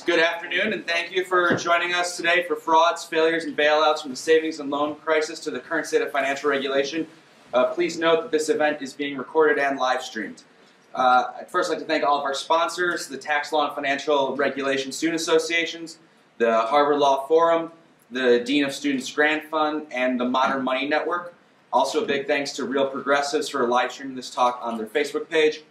Good afternoon, and thank you for joining us today for frauds, failures, and bailouts from the savings and loan crisis to the current state of financial regulation. Uh, please note that this event is being recorded and live streamed. Uh, I'd first like to thank all of our sponsors, the Tax Law and Financial Regulation Student Associations, the Harvard Law Forum, the Dean of Students Grant Fund, and the Modern Money Network. Also, a big thanks to Real Progressives for live streaming this talk on their Facebook page.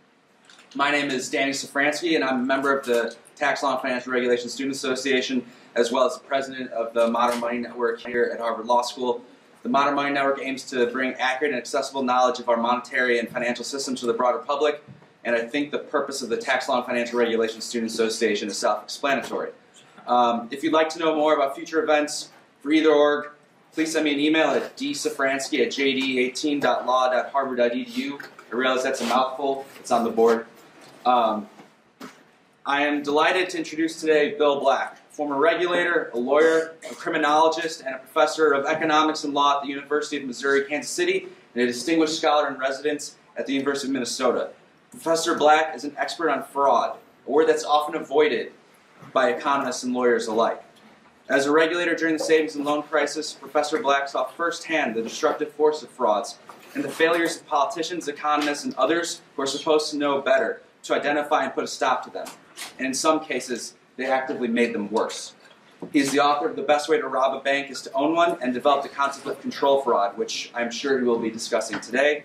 My name is Danny Safransky, and I'm a member of the Tax Law and Financial Regulation Student Association, as well as the president of the Modern Money Network here at Harvard Law School. The Modern Money Network aims to bring accurate and accessible knowledge of our monetary and financial systems to the broader public, and I think the purpose of the Tax Law and Financial Regulation Student Association is self-explanatory. Um, if you'd like to know more about future events for either org, please send me an email at dsafransky at jd18.law.harvard.edu. I realize that's a mouthful. It's on the board. Um, I am delighted to introduce today Bill Black, former regulator, a lawyer, a criminologist, and a professor of economics and law at the University of Missouri, Kansas City, and a distinguished scholar in residence at the University of Minnesota. Professor Black is an expert on fraud, a word that's often avoided by economists and lawyers alike. As a regulator during the savings and loan crisis, Professor Black saw firsthand the destructive force of frauds and the failures of politicians, economists, and others who are supposed to know better to identify and put a stop to them and in some cases, they actively made them worse. He's the author of The Best Way to Rob a Bank is to Own One and developed the concept of control fraud, which I'm sure he will be discussing today.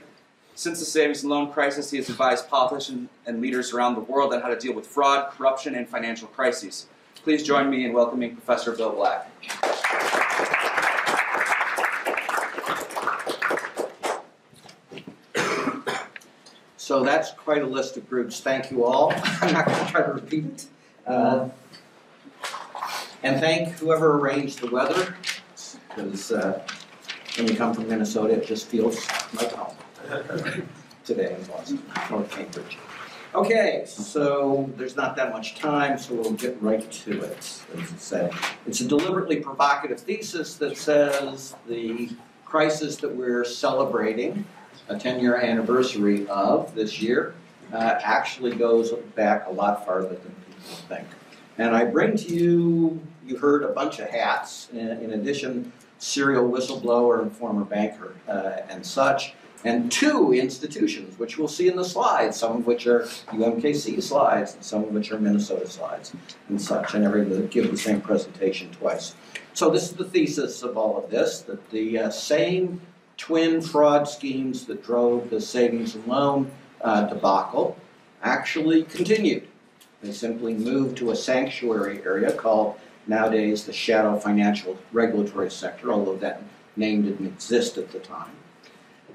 Since the savings and loan crisis, he has advised politicians and leaders around the world on how to deal with fraud, corruption, and financial crises. Please join me in welcoming Professor Bill Black. So that's quite a list of groups. Thank you all. I'm not going to try to repeat. Uh, and thank whoever arranged the weather, because uh, when you come from Minnesota, it just feels like home today in Boston or Cambridge. Okay, so there's not that much time, so we'll get right to it. As I said, it's a deliberately provocative thesis that says the crisis that we're celebrating a 10 year anniversary of this year uh, actually goes back a lot farther than people think. And I bring to you, you heard a bunch of hats, in, in addition, serial whistleblower and former banker uh, and such, and two institutions, which we'll see in the slides, some of which are UMKC slides, and some of which are Minnesota slides and such. I never give the same presentation twice. So this is the thesis of all of this, that the uh, same twin fraud schemes that drove the savings and loan uh, debacle actually continued. They simply moved to a sanctuary area called nowadays the shadow financial regulatory sector, although that name didn't exist at the time.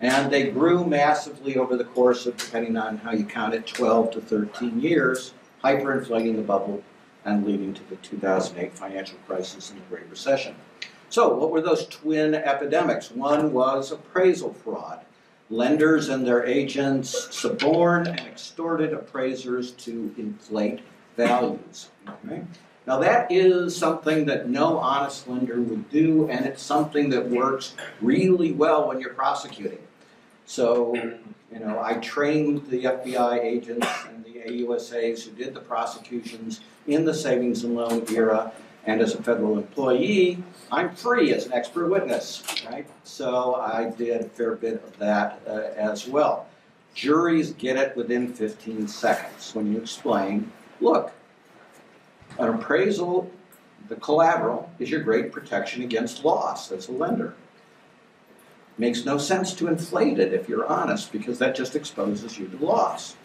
And they grew massively over the course of, depending on how you count it, 12 to 13 years, hyperinflating the bubble and leading to the 2008 financial crisis and the Great Recession. So, what were those twin epidemics? One was appraisal fraud. Lenders and their agents suborned and extorted appraisers to inflate values. Okay? Now, that is something that no honest lender would do, and it's something that works really well when you're prosecuting. So, you know, I trained the FBI agents and the AUSAs who did the prosecutions in the savings and loan era and as a federal employee, I'm free as an expert witness, right? So I did a fair bit of that uh, as well. Juries get it within 15 seconds when you explain, look, an appraisal, the collateral, is your great protection against loss as a lender. Makes no sense to inflate it if you're honest, because that just exposes you to loss.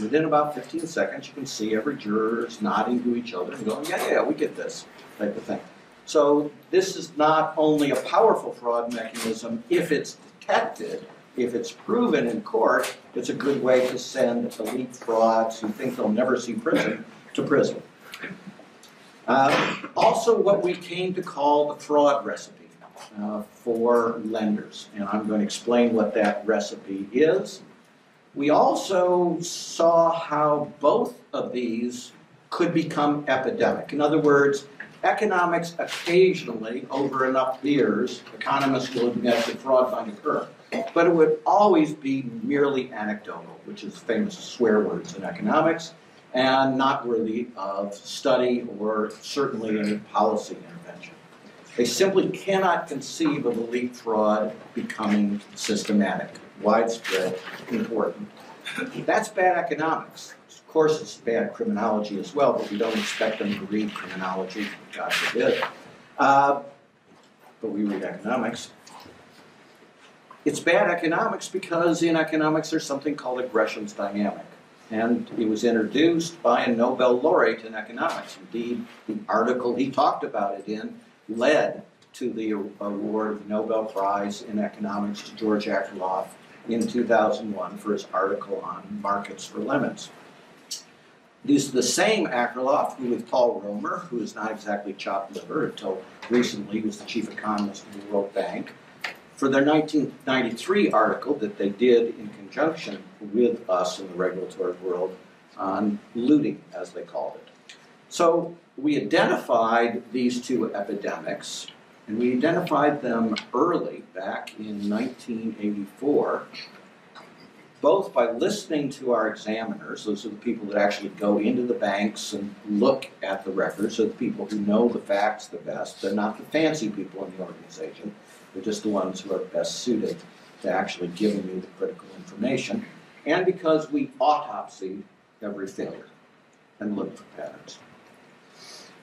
Within about 15 seconds, you can see every juror is nodding to each other and going, yeah, yeah, we get this type of thing. So this is not only a powerful fraud mechanism if it's detected, if it's proven in court, it's a good way to send elite frauds who think they'll never see prison to prison. Uh, also, what we came to call the fraud recipe uh, for lenders, and I'm going to explain what that recipe is we also saw how both of these could become epidemic. In other words, economics occasionally, over enough years, economists will admit that fraud might occur. But it would always be merely anecdotal, which is famous swear words in economics. and not worthy of study or certainly any policy intervention. They simply cannot conceive of elite fraud becoming systematic, widespread, important. That's bad economics. Of course, it's bad criminology as well, but we don't expect them to read criminology, God forbid. Uh, but we read economics. It's bad economics because in economics there's something called a Gresham's dynamic. And it was introduced by a Nobel laureate in economics. Indeed, the article he talked about it in led to the award of the Nobel Prize in Economics to George Akerlof in 2001 for his article on markets for lemons. These are the same Akerlof who, with Paul Romer, who is not exactly chopped liver until recently, was the chief economist of the World Bank, for their 1993 article that they did in conjunction with us in the regulatory world on looting, as they called it. So we identified these two epidemics, and we identified them early, back in 1984, both by listening to our examiners, those are the people that actually go into the banks and look at the records, so the people who know the facts the best. They're not the fancy people in the organization, they're just the ones who are best suited to actually giving you the critical information. And because we autopsy every failure and look for patterns.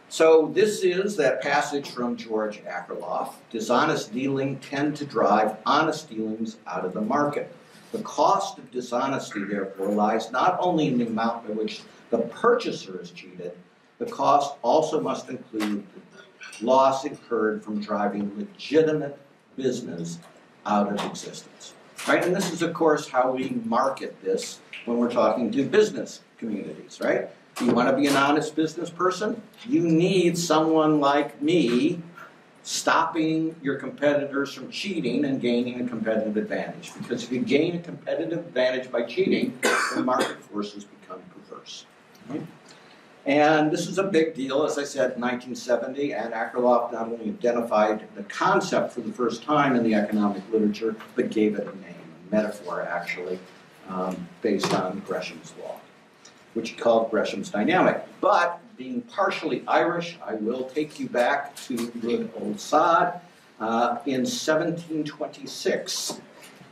So this is that passage from George Akerlof. Dishonest dealing tend to drive honest dealings out of the market. The cost of dishonesty, therefore, lies not only in the amount by which the purchaser is cheated, the cost also must include loss incurred from driving legitimate business out of existence. Right? And this is, of course, how we market this when we're talking to business communities, right? You want to be an honest business person? You need someone like me stopping your competitors from cheating and gaining a competitive advantage. Because if you gain a competitive advantage by cheating, the market forces become perverse. And this is a big deal, as I said, in 1970, and Akerlof not only identified the concept for the first time in the economic literature, but gave it a name, a metaphor actually, um, based on Gresham's law, which he called Gresham's dynamic. But being partially Irish, I will take you back to good old sod. Uh, in 1726,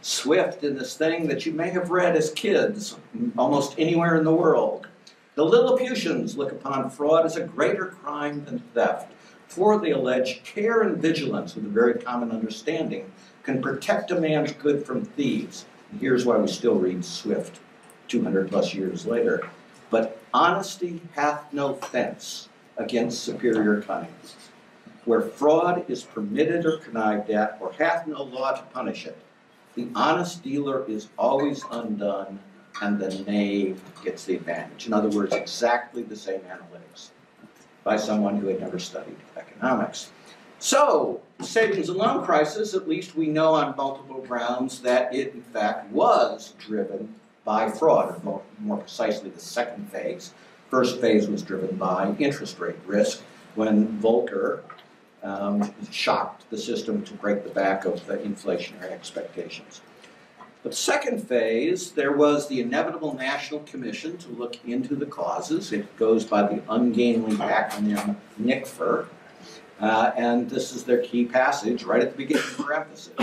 Swift in this thing that you may have read as kids almost anywhere in the world the Lilliputians look upon fraud as a greater crime than theft, for they allege care and vigilance, with a very common understanding, can protect a man's good from thieves. And here's why we still read Swift 200 plus years later. But honesty hath no fence against superior cunning. Where fraud is permitted or connived at, or hath no law to punish it, the honest dealer is always undone and the knave gets the advantage. In other words, exactly the same analytics by someone who had never studied economics. So, savings and loan crisis, at least we know on multiple grounds that it in fact was driven by fraud, or more, precisely the second phase. First phase was driven by interest rate risk when Volcker um, shocked the system to break the back of the inflationary expectations. But second phase, there was the inevitable National Commission to look into the causes. It goes by the ungainly acronym NCFR. Uh, and this is their key passage right at the beginning for emphasis.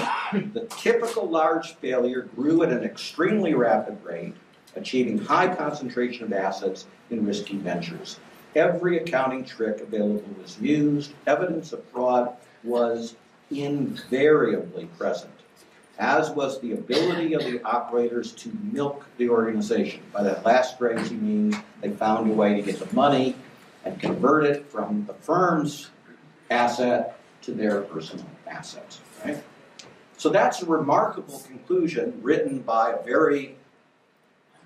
The typical large failure grew at an extremely rapid rate, achieving high concentration of assets in risky ventures. Every accounting trick available was used. Evidence of fraud was invariably present as was the ability of the operators to milk the organization. By that last phrase, he means they found a way to get the money and convert it from the firm's asset to their personal assets. Right? So that's a remarkable conclusion written by a very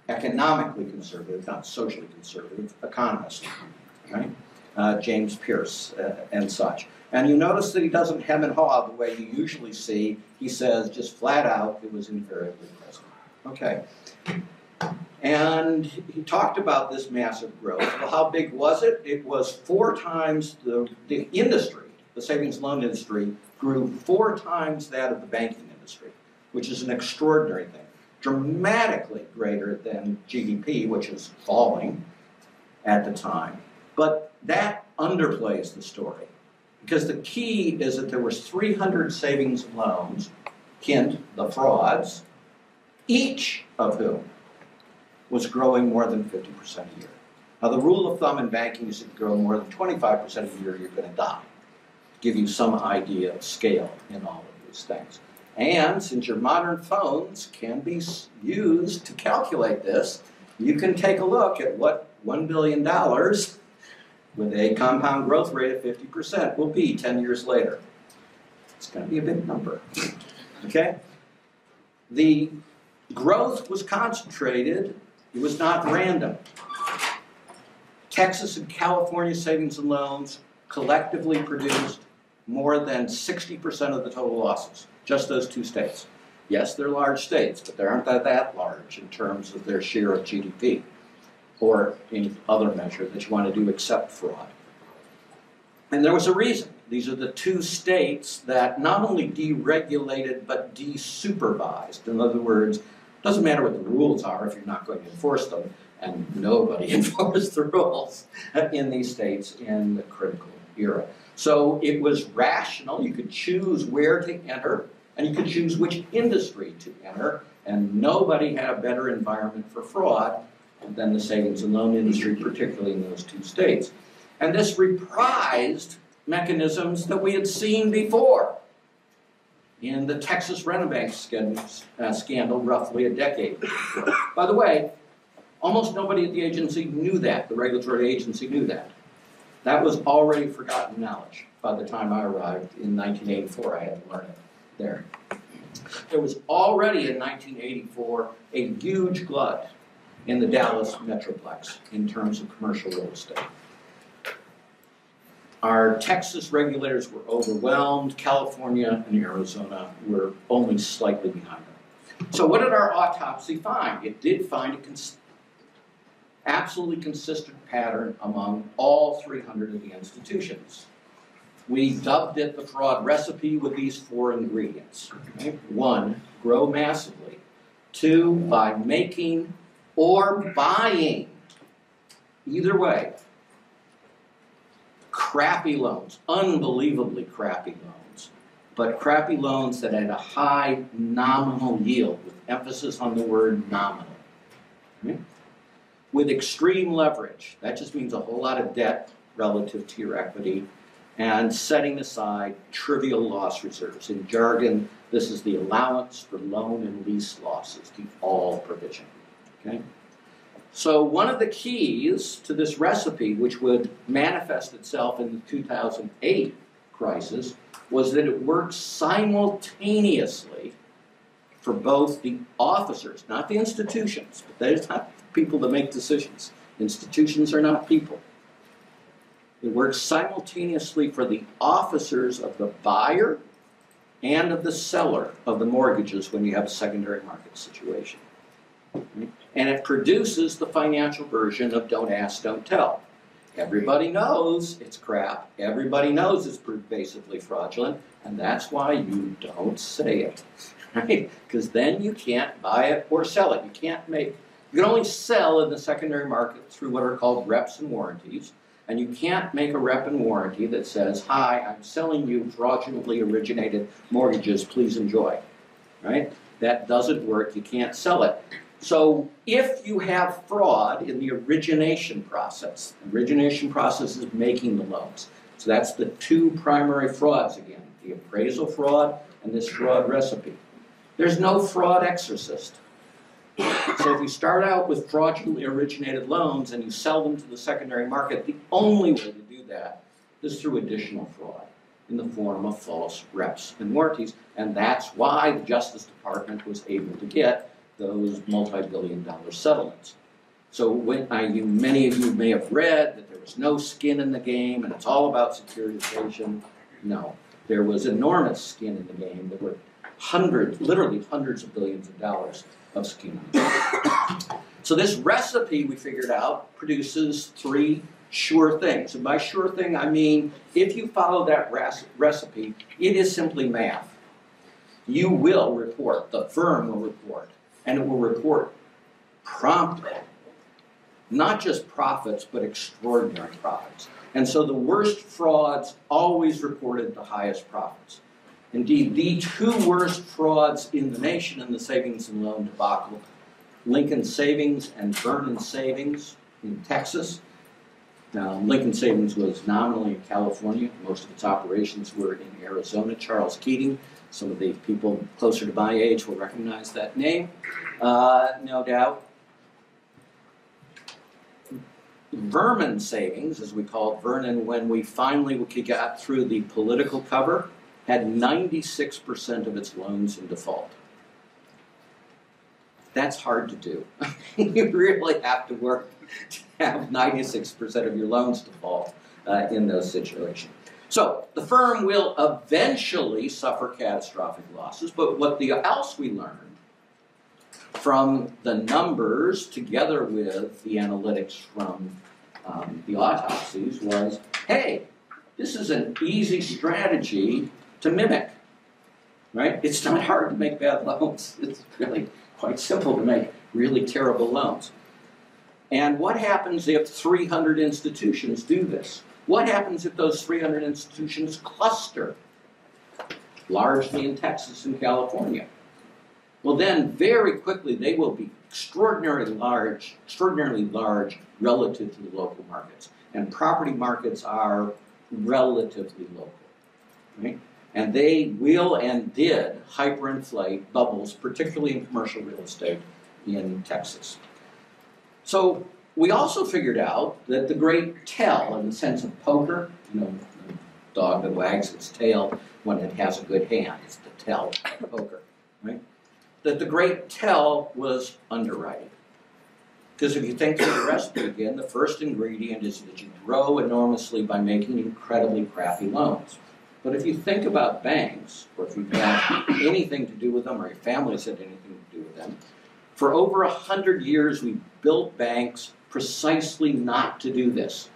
economically conservative, not socially conservative, economist, right? Uh, James Pierce uh, and such. And you notice that he doesn't hem and haw the way you usually see. He says just flat out, it was invariably present. Okay. And he talked about this massive growth. Well, how big was it? It was four times the, the industry, the savings loan industry, grew four times that of the banking industry, which is an extraordinary thing. Dramatically greater than GDP, which is falling, at the time. But that underplays the story. Because the key is that there was 300 savings loans, hint, the frauds, each of whom was growing more than 50% a year. Now, the rule of thumb in banking is if you grow more than 25% a year, you're going to die. Give you some idea of scale in all of these things. And since your modern phones can be used to calculate this, you can take a look at what $1 billion with a compound growth rate of 50% will be 10 years later. It's going to be a big number. Okay? The growth was concentrated, it was not random. Texas and California savings and loans collectively produced more than 60% of the total losses, just those two states. Yes, they're large states, but they aren't that, that large in terms of their share of GDP or any other measure that you want to do except fraud. And there was a reason. These are the two states that not only deregulated but desupervised. In other words, doesn't matter what the rules are if you're not going to enforce them, and nobody enforced the rules in these states in the critical era. So it was rational. You could choose where to enter, and you could choose which industry to enter, and nobody had a better environment for fraud than the savings and loan industry, particularly in those two states. And this reprised mechanisms that we had seen before in the Texas Rent-A-Bank uh, scandal roughly a decade before. By the way, almost nobody at the agency knew that, the regulatory agency knew that. That was already forgotten knowledge by the time I arrived in 1984. I had to learn it there. There was already in 1984 a huge glut in the Dallas Metroplex in terms of commercial real estate. Our Texas regulators were overwhelmed. California and Arizona were only slightly behind them. So, what did our autopsy find? It did find a cons- absolutely consistent pattern among all 300 of the institutions. We dubbed it the fraud recipe with these four ingredients. One, grow massively. Two, by making or buying. Either way, crappy loans, unbelievably crappy loans, but crappy loans that had a high nominal yield, with emphasis on the word nominal. Okay? With extreme leverage, that just means a whole lot of debt relative to your equity, and setting aside trivial loss reserves. In jargon, this is the allowance for loan and lease losses, the all provision. Okay? So one of the keys to this recipe, which would manifest itself in the 2008 crisis, was that it works simultaneously for both the officers, not the institutions, but there's not people that make decisions. Institutions are not people. It works simultaneously for the officers of the buyer and of the seller of the mortgages when you have a secondary market situation. And it produces the financial version of Don't Ask, Don't Tell. Everybody knows it's crap. Everybody knows it's pervasively fraudulent, and that's why you don't say it, right? Because then you can't buy it or sell it. You can't make. You can only sell in the secondary market through what are called reps and warranties, and you can't make a rep and warranty that says, "Hi, I'm selling you fraudulently originated mortgages. Please enjoy." Right? That doesn't work. You can't sell it. So if you have fraud in the origination process, origination process is making the loans. So that's the two primary frauds again, the appraisal fraud and this fraud recipe. There's no fraud exorcist. So if you start out with fraudulently originated loans and you sell them to the secondary market, the only way to do that is through additional fraud in the form of false reps and warranties. And that's why the Justice Department was able to get those multi-billion dollar settlements. So when I, you, many of you may have read that there was no skin in the game and it's all about securitization. No, there was enormous skin in the game. There were hundreds, literally hundreds of billions of dollars of skin. so this recipe we figured out produces three sure things. And by sure thing, I mean if you follow that recipe, it is simply math. You will report, the firm will report and it will report promptly. not just profits, but extraordinary profits. And so the worst frauds always reported the highest profits. Indeed, the two worst frauds in the nation in the savings and loan debacle Lincoln Savings and Vernon Savings in Texas. Now, Lincoln Savings was nominally in California. Most of its operations were in Arizona. Charles Keating, some of the people closer to my age will recognize that name, uh, no doubt. Vernon Savings, as we called Vernon, when we finally got through the political cover, had 96% of its loans in default. That's hard to do. you really have to work to have 96% of your loans default uh, in those situations. So the firm will eventually suffer catastrophic losses, but what the else we learned from the numbers together with the analytics from um, the autopsies was, hey, this is an easy strategy to mimic, right? It's not hard to make bad loans. It's really quite simple to make really terrible loans. And what happens if 300 institutions do this? What happens if those 300 institutions cluster, largely in Texas and California? Well, then very quickly they will be extraordinarily large, extraordinarily large relative to the local markets. And property markets are relatively local. Right? And they will and did hyperinflate bubbles, particularly in commercial real estate in Texas. So we also figured out that the great tell, in the sense of poker, you know, the dog that wags its tail when it has a good hand, is the tell of poker, right? That the great tell was underwriting. Because if you think through the recipe again, the first ingredient is that you grow enormously by making incredibly crappy loans. But if you think about banks, or if you've had anything to do with them, or your family's had anything to do with them, for over a hundred years we built banks precisely not to do this.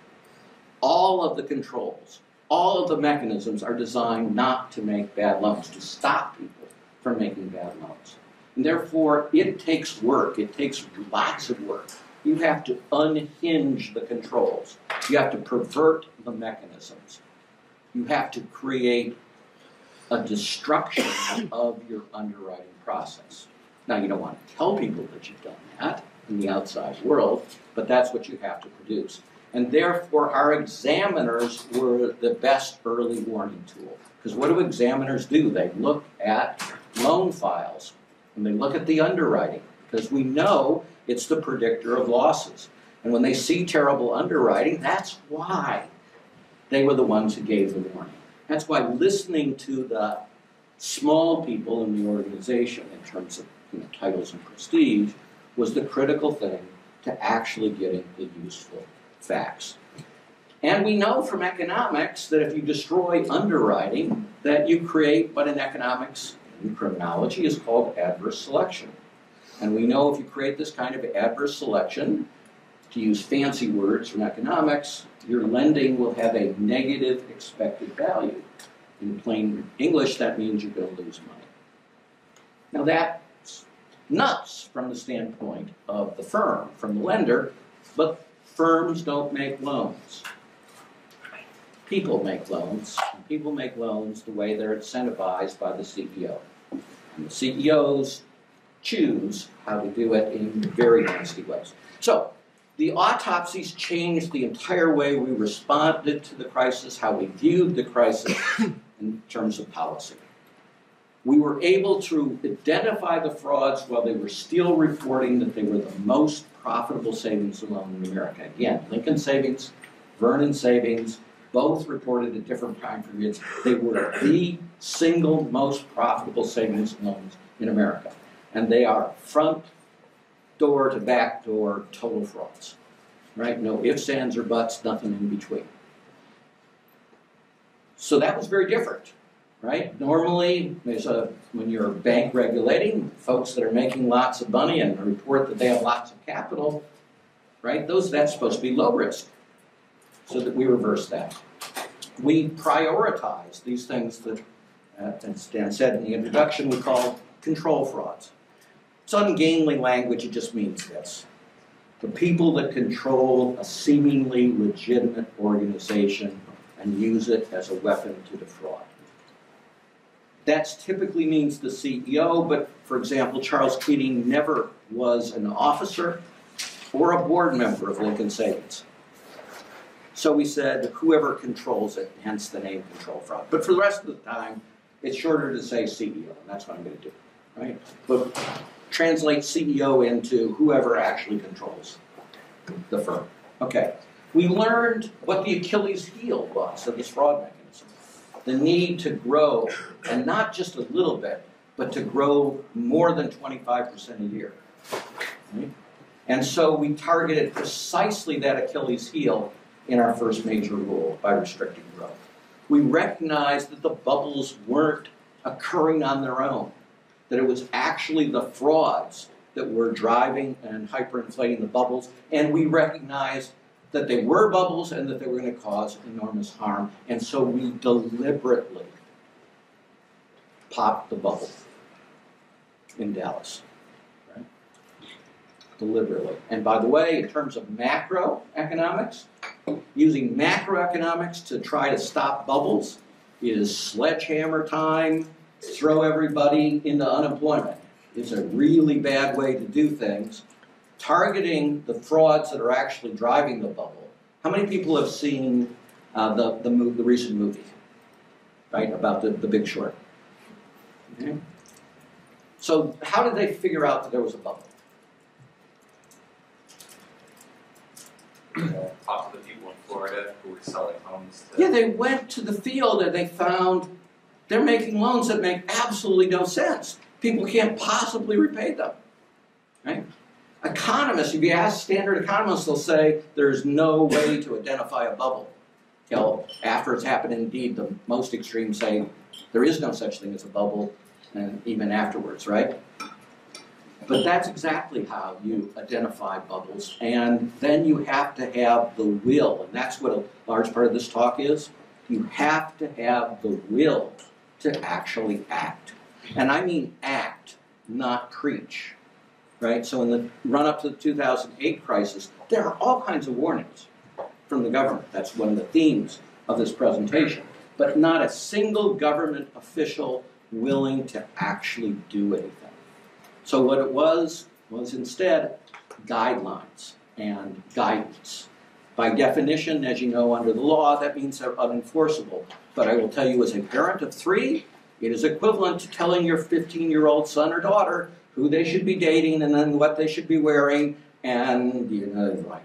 All of the controls, all of the mechanisms are designed not to make bad loans, to stop people from making bad loans. And therefore, it takes work. It takes lots of work. You have to unhinge the controls. You have to pervert the mechanisms you have to create a destruction of your underwriting process. Now, you don't want to tell people that you've done that in the outside world, but that's what you have to produce. And therefore, our examiners were the best early warning tool. Because what do examiners do? They look at loan files and they look at the underwriting, because we know it's the predictor of losses. And when they see terrible underwriting, that's why they were the ones who gave the warning. That's why listening to the small people in the organization in terms of you know, titles and prestige was the critical thing to actually getting the useful facts. And we know from economics that if you destroy underwriting, that you create what in economics and criminology is called adverse selection. And we know if you create this kind of adverse selection, to use fancy words from economics, your lending will have a negative expected value. In plain English, that means you're going to lose money. Now, that's nuts from the standpoint of the firm, from the lender, but firms don't make loans. People make loans. And people make loans the way they're incentivized by the CEO. And the CEOs choose how to do it in very nasty ways. So, the autopsies changed the entire way we responded to the crisis, how we viewed the crisis in terms of policy. We were able to identify the frauds while they were still reporting that they were the most profitable savings loan in America. Again, Lincoln Savings, Vernon Savings, both reported at different time periods they were the single most profitable savings loans in America. And they are front door to back door total frauds. Right? No ifs, ands, or buts, nothing in between. So that was very different. Right? Normally, there's a, when you're bank regulating, folks that are making lots of money and report that they have lots of capital, right? Those that's supposed to be low risk. So that we reverse that. We prioritize these things that, uh, as Dan said in the introduction, we call control frauds. It's ungainly language, it just means this. The people that control a seemingly legitimate organization and use it as a weapon to defraud. That typically means the CEO, but for example, Charles Keating never was an officer or a board member of Lincoln Savings. So we said whoever controls it, hence the name control fraud. But for the rest of the time, it's shorter to say CEO, and that's what I'm going to do, right? But translate CEO into whoever actually controls the firm. Okay. We learned what the Achilles heel was of this fraud mechanism. The need to grow, and not just a little bit, but to grow more than 25% a year. And so we targeted precisely that Achilles heel in our first major rule by restricting growth. We recognized that the bubbles weren't occurring on their own, that it was actually the frauds that were driving and hyperinflating the bubbles, and we recognized that they were bubbles and that they were going to cause enormous harm, and so we deliberately popped the bubble in Dallas Right? deliberately. And by the way, in terms of macroeconomics, using macroeconomics to try to stop bubbles is sledgehammer time, throw everybody into unemployment. It's a really bad way to do things. Targeting the frauds that are actually driving the bubble. How many people have seen uh, the, the, the recent movie, right, about the, the big short? Okay. So, how did they figure out that there was a bubble? talk to the people in Florida who were selling homes to. Yeah, they went to the field and they found they're making loans that make absolutely no sense. People can't possibly repay them. Right? Economists, if you ask standard economists, they'll say there's no way to identify a bubble. Till after it's happened, indeed, the most extreme say there is no such thing as a bubble, and even afterwards, right? But that's exactly how you identify bubbles. And then you have to have the will, and that's what a large part of this talk is. You have to have the will to actually act. And I mean act, not preach. Right? So in the run up to the 2008 crisis, there are all kinds of warnings from the government. That's one of the themes of this presentation. But not a single government official willing to actually do anything. So what it was was instead guidelines and guidance. By definition, as you know under the law, that means they're unenforceable. But I will tell you as a parent of three, it is equivalent to telling your 15 year old son or daughter who they should be dating and then what they should be wearing and, you know, like,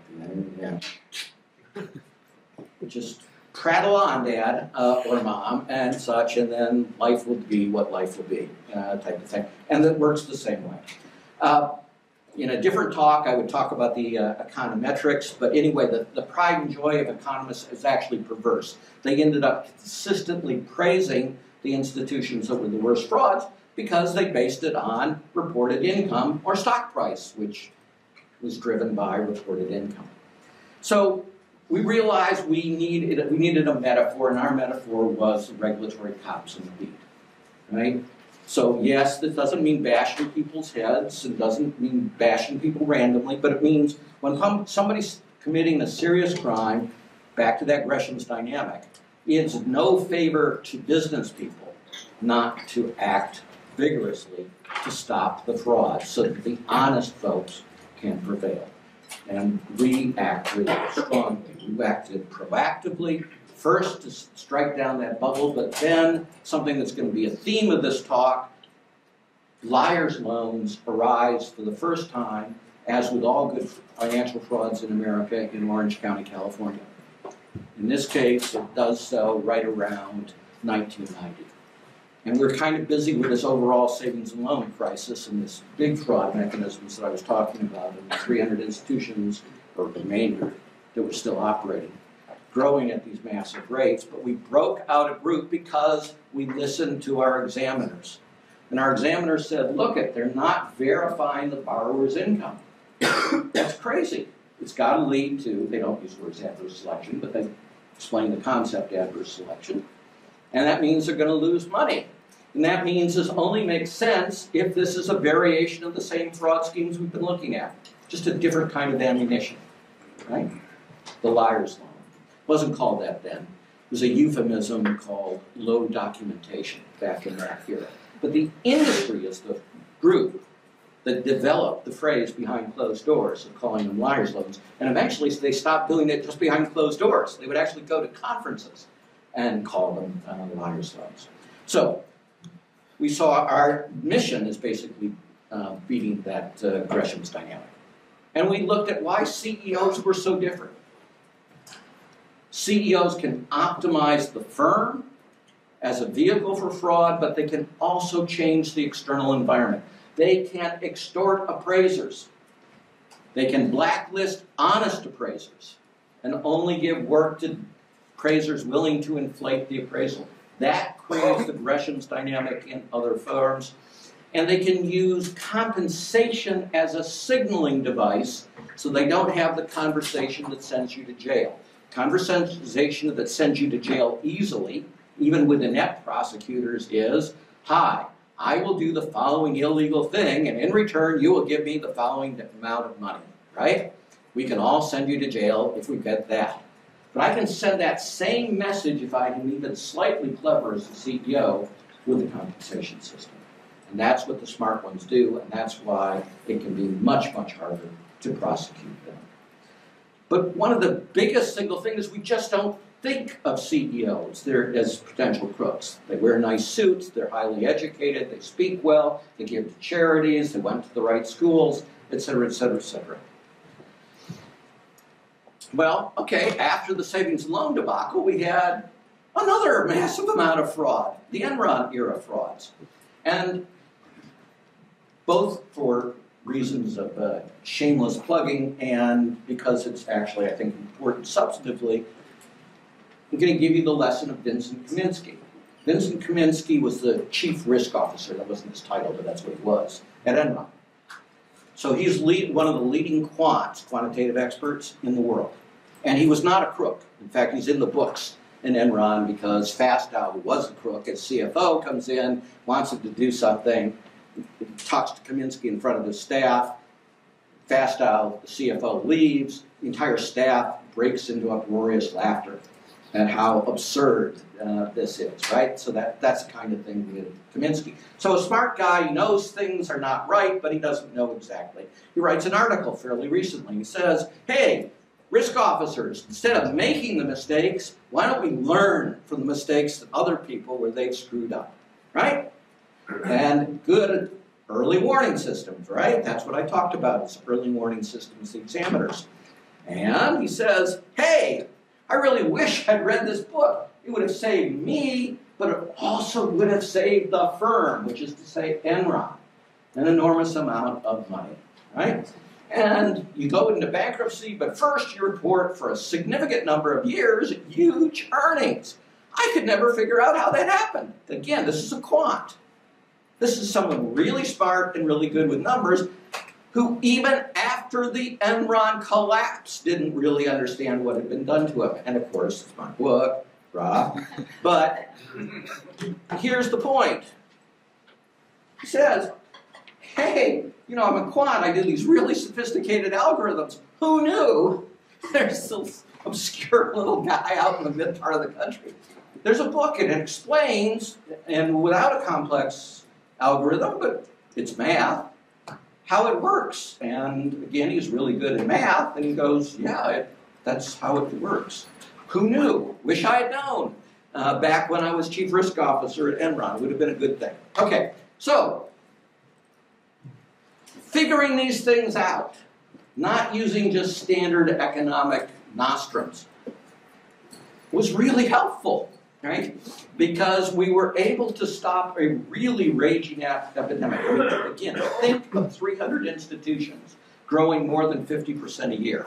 yeah. Just prattle on, Dad uh, or Mom, and such, and then life will be what life will be, uh, type of thing. And that works the same way. Uh, in a different talk, I would talk about the uh, econometrics, but anyway, the, the pride and joy of economists is actually perverse. They ended up consistently praising the institutions that were the worst frauds because they based it on reported income or stock price, which was driven by reported income. So we realized we needed we needed a metaphor, and our metaphor was regulatory cops in the beat, right? So yes, this doesn't mean bashing people's heads, and doesn't mean bashing people randomly, but it means when somebody's committing a serious crime, back to that Gresham's dynamic, it's no favor to business people not to act vigorously to stop the fraud so that the honest folks can prevail. And we acted strongly. We acted proactively, first to strike down that bubble, but then something that's going to be a theme of this talk liar's loans arise for the first time, as with all good financial frauds in America, in Orange County, California. In this case, it does so right around 1990. And we're kind of busy with this overall savings and loan crisis and this big fraud mechanisms that I was talking about and the 300 institutions or remainder that were still operating, growing at these massive rates. But we broke out a group because we listened to our examiners. And our examiners said, look it, they're not verifying the borrower's income. That's crazy. It's got to lead to, they don't use the words adverse selection, but they explain the concept adverse selection. And that means they're going to lose money. And that means this only makes sense if this is a variation of the same fraud schemes we've been looking at, just a different kind of ammunition, right? The liar's loan. Wasn't called that then. It was a euphemism called low documentation back in that era. But the industry is the group that developed the phrase behind closed doors of calling them liar's loans. And eventually they stopped doing it just behind closed doors. They would actually go to conferences and call them uh, liar's loans. So we saw our mission is basically uh, beating that uh, Gresham's dynamic. And we looked at why CEOs were so different. CEOs can optimize the firm as a vehicle for fraud, but they can also change the external environment. They can extort appraisers. They can blacklist honest appraisers and only give work to appraisers willing to inflate the appraisal. That creates the Gresham's dynamic in other firms. And they can use compensation as a signaling device so they don't have the conversation that sends you to jail. Conversation that sends you to jail easily, even with inept prosecutors, is Hi, I will do the following illegal thing, and in return, you will give me the following amount of money, right? We can all send you to jail if we get that. But I can send that same message if I am even slightly clever as a CEO with the compensation system. And that's what the smart ones do, and that's why it can be much, much harder to prosecute them. But one of the biggest single things is we just don't think of CEOs they're, as potential crooks. They wear nice suits, they're highly educated, they speak well, they give to charities, they went to the right schools, etc., etc., etc. Well, okay, after the savings and loan debacle, we had another massive amount of fraud, the Enron era frauds. And both for reasons of uh, shameless plugging and because it's actually, I think, important substantively, I'm going to give you the lesson of Vincent Kaminski. Vincent Kaminski was the chief risk officer. That wasn't his title, but that's what he was at Enron. So he's lead, one of the leading quants, quantitative experts in the world. And he was not a crook. In fact, he's in the books in Enron because Fastow, who was a crook as CFO, comes in, wants him to do something, talks to Kaminski in front of the staff. Fastow, the CFO, leaves. The entire staff breaks into uproarious laughter at how absurd uh, this is, right? So that, that's the kind of thing Kaminski. So a smart guy, knows things are not right, but he doesn't know exactly. He writes an article fairly recently. He says, hey, risk officers, instead of making the mistakes, why don't we learn from the mistakes of other people where they've screwed up, right? And good early warning systems, right? That's what I talked about, is early warning systems, the examiners. And he says, hey, I really wish I'd read this book. It would have saved me, but it also would have saved the firm, which is to say Enron, an enormous amount of money, right? And you go into bankruptcy, but first you report for a significant number of years huge earnings. I could never figure out how that happened. Again, this is a quant. This is someone really smart and really good with numbers, who even after the Enron collapse didn't really understand what had been done to him. And of course, it's my book, Rob. But here's the point. He says, hey, you know, I'm a quant, I do these really sophisticated algorithms. Who knew? There's this obscure little guy out in the mid part of the country. There's a book and it explains, and without a complex algorithm, but it's math, how it works. And again, he's really good at math, and he goes, Yeah, it, that's how it works. Who knew? Wish I had known uh, back when I was chief risk officer at Enron. It would have been a good thing. Okay, so figuring these things out, not using just standard economic nostrums, was really helpful right? Because we were able to stop a really raging epidemic. Again, think of 300 institutions growing more than 50% a year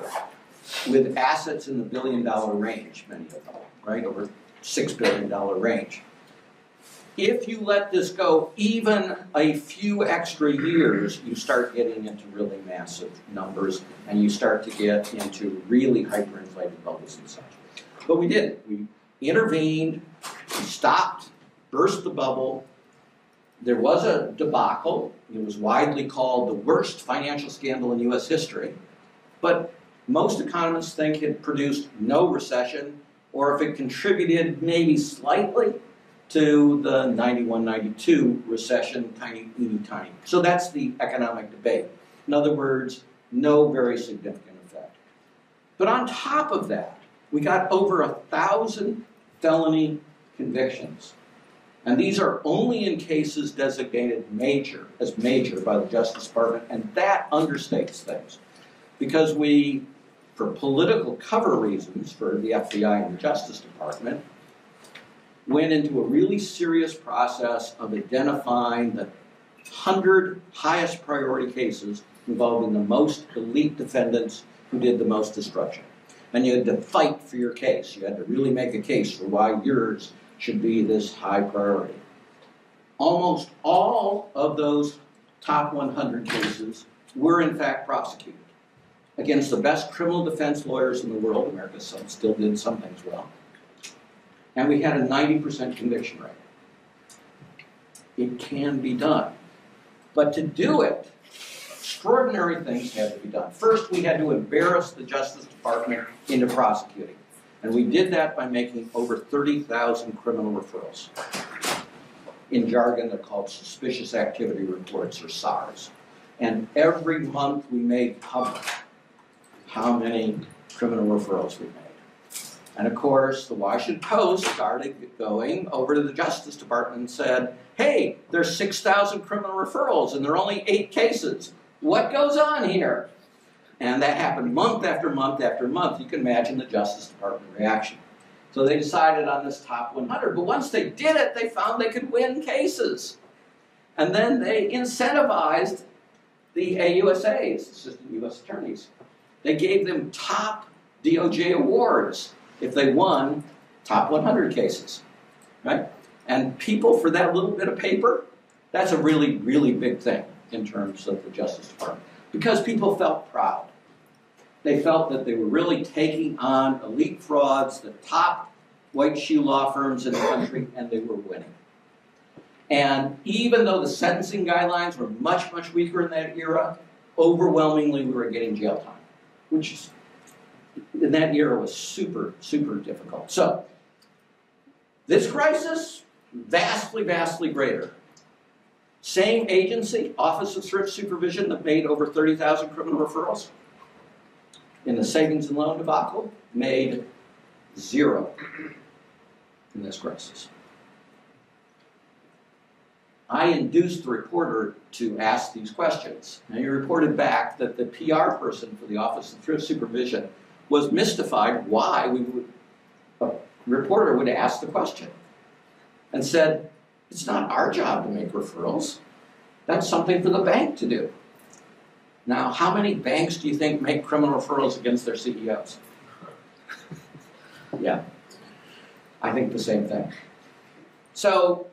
with assets in the billion dollar range, many of them, right? Over $6 billion range. If you let this go even a few extra years, you start getting into really massive numbers and you start to get into really hyperinflated bubbles and such. But we did. We intervened, stopped, burst the bubble, there was a debacle. It was widely called the worst financial scandal in U.S. history. But most economists think it produced no recession, or if it contributed maybe slightly to the 91 92 recession, tiny, teeny, tiny. So that's the economic debate. In other words, no very significant effect. But on top of that, we got over a thousand felony convictions. And these are only in cases designated major, as major by the Justice Department, and that understates things. Because we, for political cover reasons for the FBI and the Justice Department, went into a really serious process of identifying the 100 highest priority cases involving the most elite defendants who did the most destruction. And you had to fight for your case. You had to really make a case for why yours should be this high priority. Almost all of those top 100 cases were in fact prosecuted against the best criminal defense lawyers in the world. America still did some things well. And we had a 90% conviction rate. It can be done. But to do it, extraordinary things had to be done. First, we had to embarrass the Justice Department into prosecuting. And we did that by making over 30,000 criminal referrals. In jargon, they're called suspicious activity reports or SARs. And every month we made public how many criminal referrals we made. And of course, the Washington Post started going over to the Justice Department and said, hey, there's 6,000 criminal referrals and there are only eight cases. What goes on here? And that happened month after month after month. You can imagine the Justice Department reaction. So they decided on this top 100. But once they did it, they found they could win cases. And then they incentivized the AUSAs, Assistant U.S. Attorneys. They gave them top DOJ awards if they won top 100 cases, right? And people for that little bit of paper, that's a really, really big thing in terms of the Justice Department because people felt proud. They felt that they were really taking on elite frauds, the top white shoe law firms in the country, and they were winning. And even though the sentencing guidelines were much, much weaker in that era, overwhelmingly we were getting jail time, which in that era was super, super difficult. So, this crisis, vastly, vastly greater. Same agency, Office of Thrift Supervision, that made over 30,000 criminal referrals in the savings and loan debacle, made zero in this crisis. I induced the reporter to ask these questions. Now, he reported back that the PR person for the Office of Thrift Supervision was mystified why we would, a reporter would ask the question and said, It's not our job to make referrals. That's something for the bank to do. Now, how many banks do you think make criminal referrals against their CEOs? yeah, I think the same thing. So,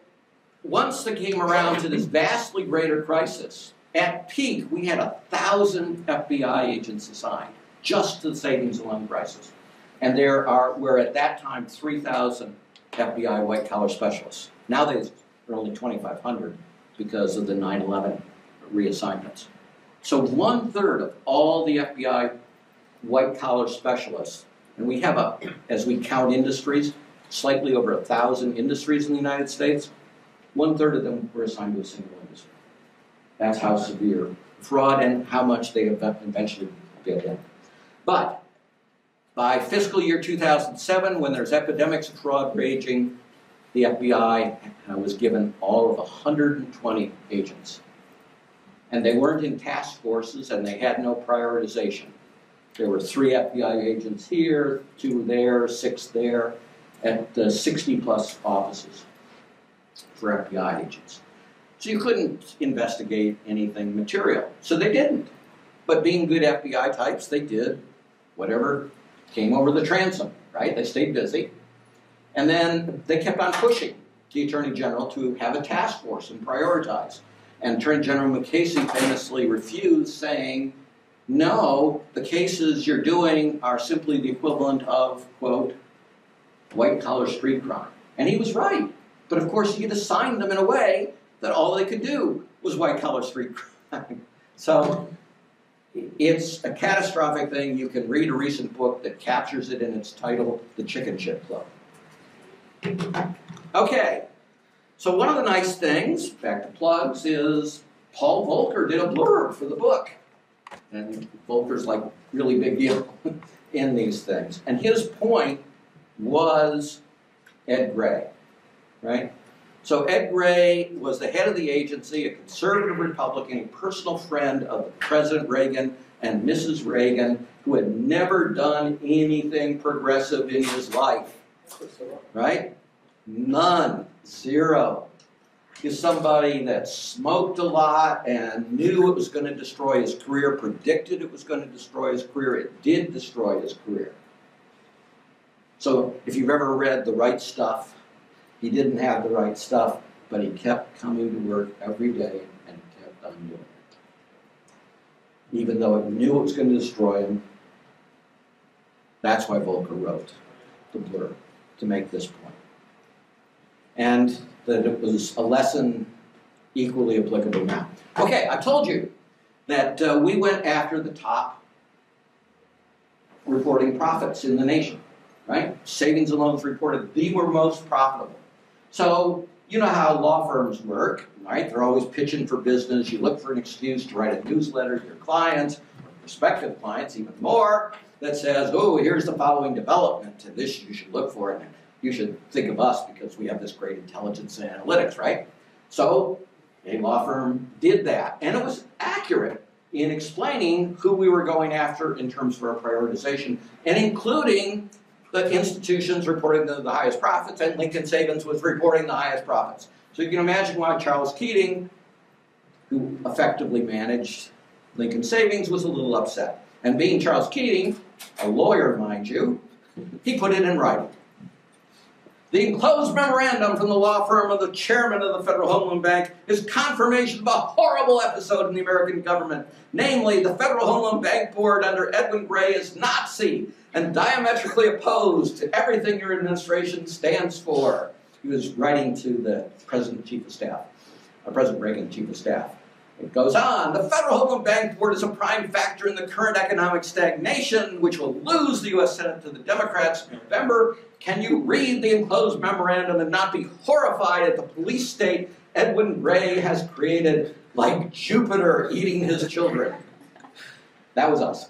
once they came around to this vastly greater crisis, at peak, we had a thousand FBI agents assigned just to the savings and loan crisis. And there are, were at that time 3,000 FBI white collar specialists. Now there are only 2,500 because of the 9 11 reassignments. So one third of all the FBI white collar specialists, and we have a, as we count industries, slightly over a thousand industries in the United States, one third of them were assigned to a single industry. That's how severe fraud and how much they eventually get in. But by fiscal year 2007, when there's epidemics of fraud raging, the FBI uh, was given all of 120 agents. And they weren't in task forces and they had no prioritization. There were three FBI agents here, two there, six there, at uh, 60 plus offices for FBI agents. So you couldn't investigate anything material. So they didn't. But being good FBI types, they did whatever came over the transom, right? They stayed busy. And then they kept on pushing the Attorney General to have a task force and prioritize. And Attorney General Mukasey famously refused, saying, no, the cases you're doing are simply the equivalent of, quote, white collar street crime. And he was right. But of course, he'd assigned them in a way that all they could do was white collar street crime. So it's a catastrophic thing. You can read a recent book that captures it in its title, The Chickenshit Club. Okay, so one of the nice things, back to plugs, is Paul Volcker did a blurb for the book. And Volcker's like really big deal in these things. And his point was Ed Gray, right? So Ed Gray was the head of the agency, a conservative Republican, a personal friend of President Reagan and Mrs. Reagan, who had never done anything progressive in his life. Right? None. Zero. He's somebody that smoked a lot and knew it was going to destroy his career, predicted it was going to destroy his career. It did destroy his career. So if you've ever read The Right Stuff, he didn't have the right stuff, but he kept coming to work every day and kept on doing it. Even though it knew it was going to destroy him, that's why Volcker wrote the blurb, to make this point. And that it was a lesson equally applicable now. Okay, I told you that uh, we went after the top reporting profits in the nation, right? Savings and loans reported the were most profitable. So, you know how law firms work, right? They're always pitching for business. You look for an excuse to write a newsletter to your clients, prospective clients, even more, that says, oh, here's the following development, and this you should look for, and you should think of us because we have this great intelligence and analytics, right? So, a law firm did that, and it was accurate in explaining who we were going after in terms of our prioritization, and including the institutions reporting the, the highest profits, and Lincoln Savings was reporting the highest profits. So you can imagine why Charles Keating, who effectively managed Lincoln Savings, was a little upset. And being Charles Keating, a lawyer, mind you, he put it in writing. The enclosed memorandum from the law firm of the chairman of the Federal Home Loan Bank is confirmation of a horrible episode in the American government. Namely, the Federal Home Loan Bank Board under Edwin Gray is Nazi and diametrically opposed to everything your administration stands for. He was writing to the President Chief of Staff, uh, President Reagan Chief of Staff. It goes on. The Federal Home Loan Bank Board is a prime factor in the current economic stagnation, which will lose the U.S. Senate to the Democrats in November. Can you read the enclosed memorandum and not be horrified at the police state Edwin Gray has created, like Jupiter eating his children? That was us.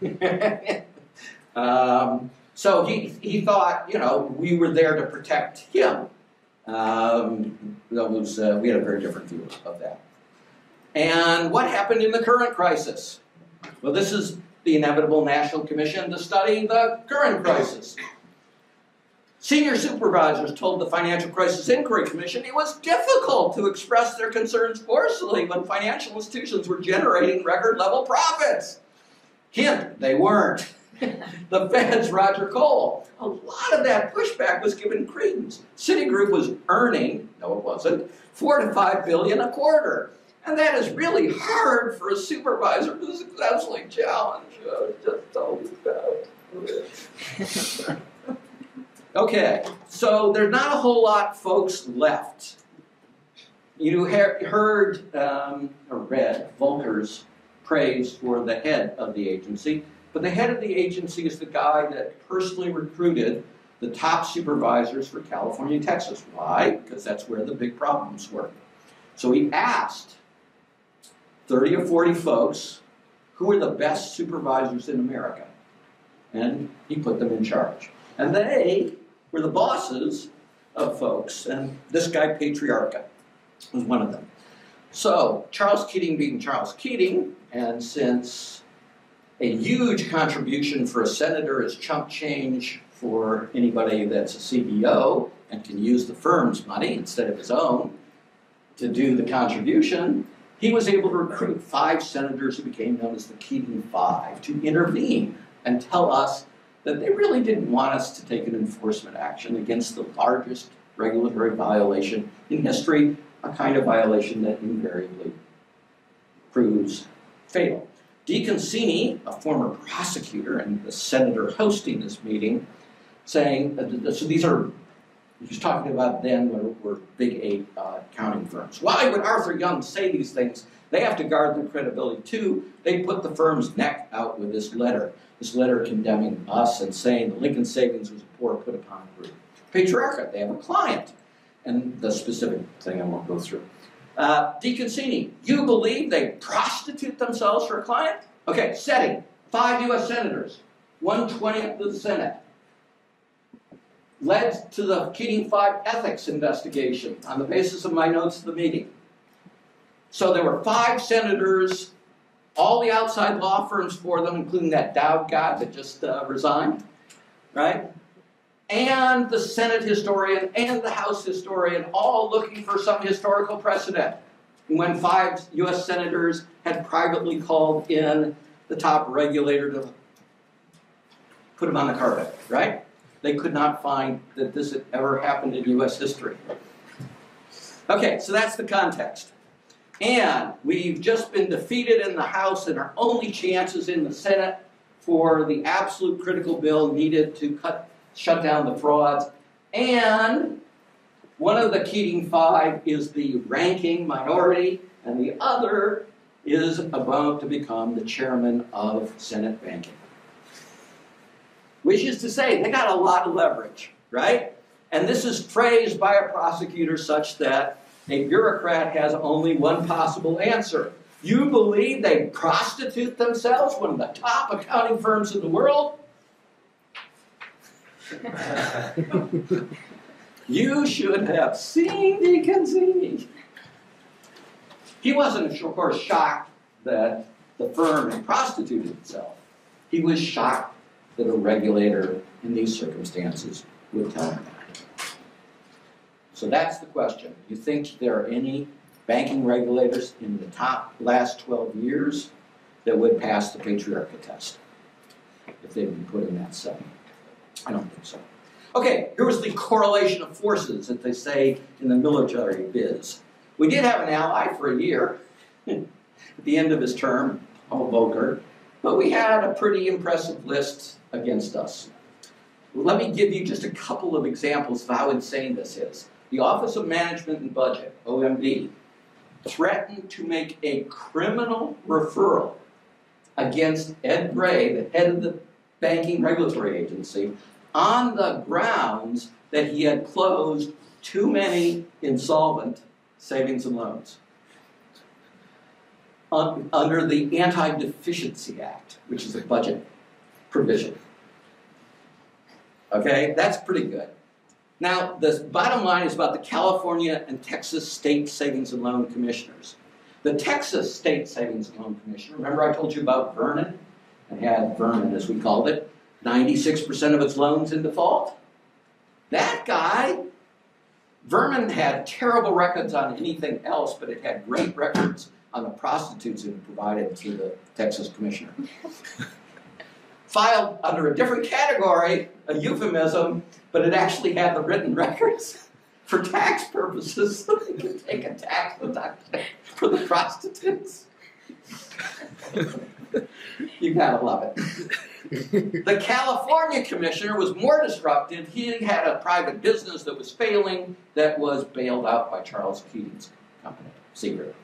um, so he, he thought, you know, we were there to protect him. Um, that was, uh, we had a very different view of that. And what happened in the current crisis? Well, this is the inevitable National Commission to study the current crisis. Senior supervisors told the Financial Crisis Inquiry Commission it was difficult to express their concerns forcefully when financial institutions were generating record level profits. Hint, they weren't. the Fed's Roger Cole. A lot of that pushback was given credence. Citigroup was earning, no it wasn't, four to five billion a quarter. And that is really hard for a supervisor to successfully challenge. Uh, just tell about Okay, so there's not a whole lot, folks, left. You heard um, or read Volcker's praise for the head of the agency, but the head of the agency is the guy that personally recruited the top supervisors for California and Texas. Why? Because that's where the big problems were. So he asked 30 or 40 folks who are the best supervisors in America. And he put them in charge. And they were the bosses of folks, and this guy, Patriarca, was one of them. So, Charles Keating being Charles Keating, and since a huge contribution for a senator is chump change for anybody that's a CEO and can use the firm's money instead of his own to do the contribution, he was able to recruit five senators who became known as the Keating Five to intervene and tell us that they really didn't want us to take an enforcement action against the largest regulatory violation in history, a kind of violation that invariably proves fatal. DeConcini, a former prosecutor and the senator hosting this meeting, saying, so these are He's talking about then when we're big eight uh, accounting firms. Why would Arthur Young say these things? They have to guard their credibility too. They put the firm's neck out with this letter, this letter condemning us and saying the Lincoln savings was a poor put upon group. Patriarca, they have a client, and the specific thing I won't go through. Uh, DeConcini, you believe they prostitute themselves for a client? Okay, setting five U.S. senators, 120th of the Senate led to the Keating 5 ethics investigation on the basis of my notes of the meeting. So there were five senators, all the outside law firms for them, including that Dowd guy that just uh, resigned, right? And the Senate historian and the House historian, all looking for some historical precedent. When five U.S. senators had privately called in the top regulator to put him on the carpet, right? They could not find that this had ever happened in U.S. history. Okay, so that's the context. And we've just been defeated in the House, and our only chance is in the Senate for the absolute critical bill needed to cut, shut down the frauds. And one of the Keating Five is the ranking minority, and the other is about to become the chairman of Senate Banking which is to say, they got a lot of leverage, right? And this is phrased by a prosecutor such that a bureaucrat has only one possible answer. You believe they prostitute themselves, one of the top accounting firms in the world? you should have seen DeConcini. He wasn't, of course, shocked that the firm had prostituted itself. He was shocked that a regulator in these circumstances would tell them that. So that's the question. You think there are any banking regulators in the top last 12 years that would pass the Patriarca test if they'd been put in that setting? I don't think so. Okay, here was the correlation of forces that they say in the military biz. We did have an ally for a year at the end of his term, Paul Volcker, but we had a pretty impressive list against us. Let me give you just a couple of examples of how insane this is. The Office of Management and Budget, OMB, threatened to make a criminal referral against Ed Gray, the head of the banking regulatory agency, on the grounds that he had closed too many insolvent savings and loans under the Anti Deficiency Act, which is a budget provision. Okay, that's pretty good. Now, the bottom line is about the California and Texas State Savings and Loan Commissioners. The Texas State Savings and Loan Commissioner, remember I told you about Vernon? I had Vernon, as we called it, 96% of its loans in default. That guy, Vernon had terrible records on anything else, but it had great records on the prostitutes that it provided to the Texas Commissioner. filed under a different category, a euphemism, but it actually had the written records for tax purposes so they could take a tax for the prostitutes. you gotta love it. The California commissioner was more disruptive. He had a private business that was failing that was bailed out by Charles Keating's company, Secret,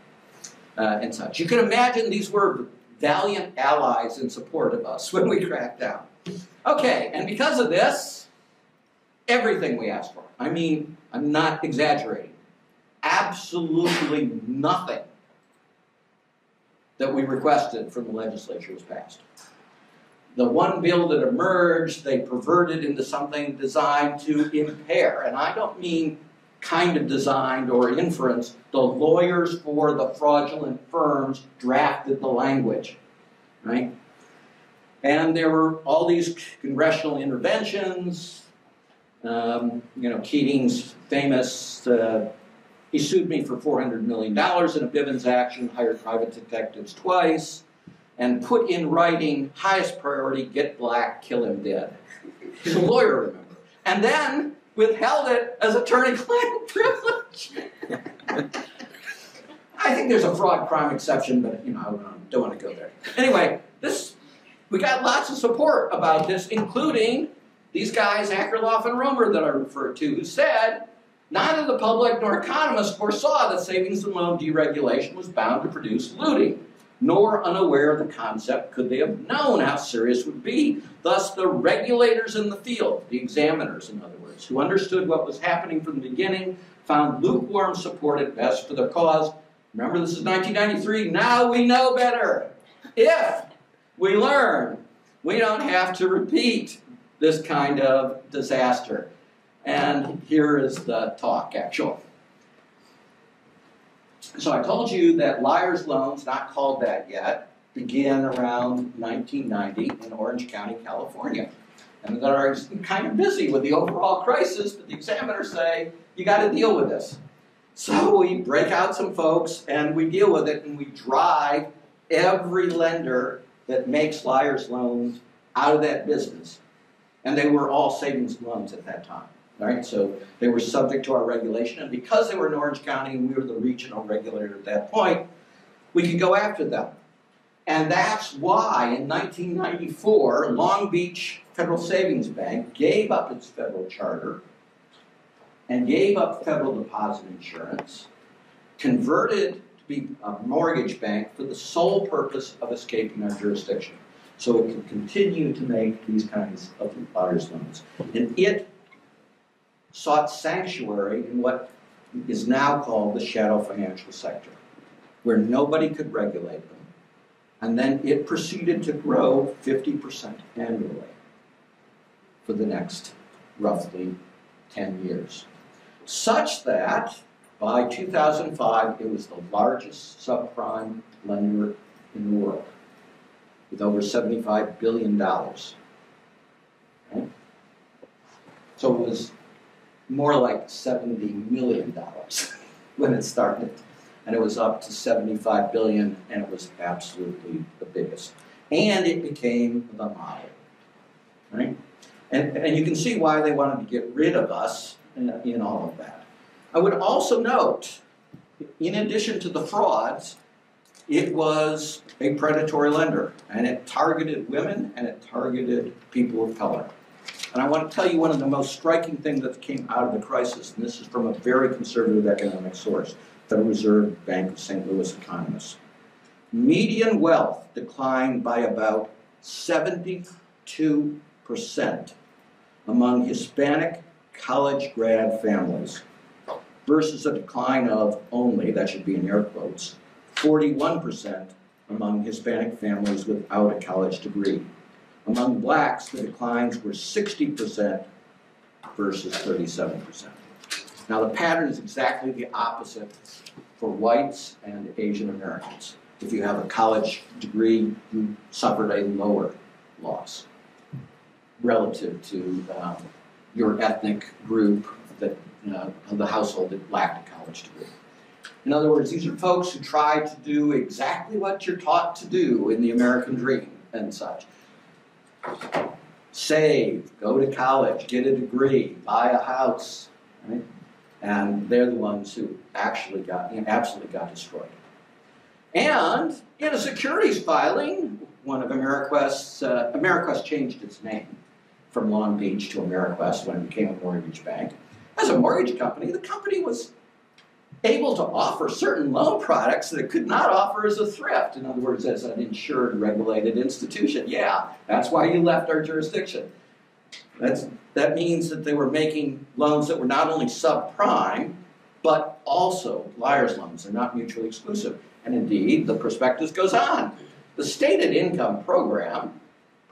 uh, and such. You can imagine these were valiant allies in support of us when we cracked down. Okay, and because of this, everything we asked for, I mean, I'm not exaggerating, absolutely nothing that we requested from the legislature was passed. The one bill that emerged, they perverted into something designed to impair, and I don't mean kind of designed or inference, the lawyers for the fraudulent firms drafted the language, right? And there were all these congressional interventions. Um, you know, Keating's famous, uh, he sued me for $400 million in a Bivens action, hired private detectives twice, and put in writing, highest priority, get black, kill him dead. He's a lawyer, remember. And then withheld it as attorney-client privilege. I think there's a fraud crime exception, but you know, I um, don't want to go there. Anyway, this we got lots of support about this, including these guys, Akerlof and Romer, that I referred to, who said neither the public nor economists foresaw that savings and loan deregulation was bound to produce looting, nor unaware of the concept could they have known how serious it would be. Thus, the regulators in the field, the examiners, in other words, who understood what was happening from the beginning, found lukewarm support at best for their cause. Remember, this is 1993. Now we know better. If we learn, we don't have to repeat this kind of disaster. And here is the talk, actually. So I told you that Liar's Loans, not called that yet, began around 1990 in Orange County, California. And that are kind of busy with the overall crisis, but the examiners say, you got to deal with this. So we break out some folks and we deal with it and we drive every lender that makes liar's loans out of that business. And they were all savings loans at that time. Right? So they were subject to our regulation, and because they were in Orange County and we were the regional regulator at that point, we could go after them. And that's why in 1994, Long Beach Federal Savings Bank gave up its federal charter and gave up federal deposit insurance, converted to be a mortgage bank for the sole purpose of escaping our jurisdiction. So it could continue to make these kinds of liar's loans. And it sought sanctuary in what is now called the shadow financial sector, where nobody could regulate them. And then it proceeded to grow 50% annually for the next roughly 10 years. Such that by 2005, it was the largest subprime lender in the world, with over $75 billion. Right? So it was more like $70 million when it started. And it was up to 75 billion, and it was absolutely the biggest. And it became the model. Right? And, and you can see why they wanted to get rid of us in, in all of that. I would also note, in addition to the frauds, it was a predatory lender, and it targeted women and it targeted people of color. And I want to tell you one of the most striking things that came out of the crisis, and this is from a very conservative economic source, Federal Reserve Bank of St. Louis economists. Median wealth declined by about 72% among Hispanic college grad families versus a decline of only, that should be in air quotes, 41% among Hispanic families without a college degree. Among blacks, the declines were 60% versus 37%. Now, the pattern is exactly the opposite for whites and Asian Americans. If you have a college degree, you suffered a lower loss relative to um, your ethnic group that uh, the household that lacked a college degree. In other words, these are folks who try to do exactly what you're taught to do in the American dream and such. Save, go to college, get a degree, buy a house, right? And they're the ones who actually got, you know, absolutely got destroyed. And in a securities filing, one of AmeriQuest's, uh, AmeriQuest changed its name from Long Beach to AmeriQuest when it became a mortgage bank. As a mortgage company, the company was able to offer certain loan products that it could not offer as a thrift. In other words, as an insured, regulated institution. Yeah, that's why you left our jurisdiction. That's, that means that they were making loans that were not only subprime, but also liar's loans. They're not mutually exclusive. And indeed, the prospectus goes on. The stated income program,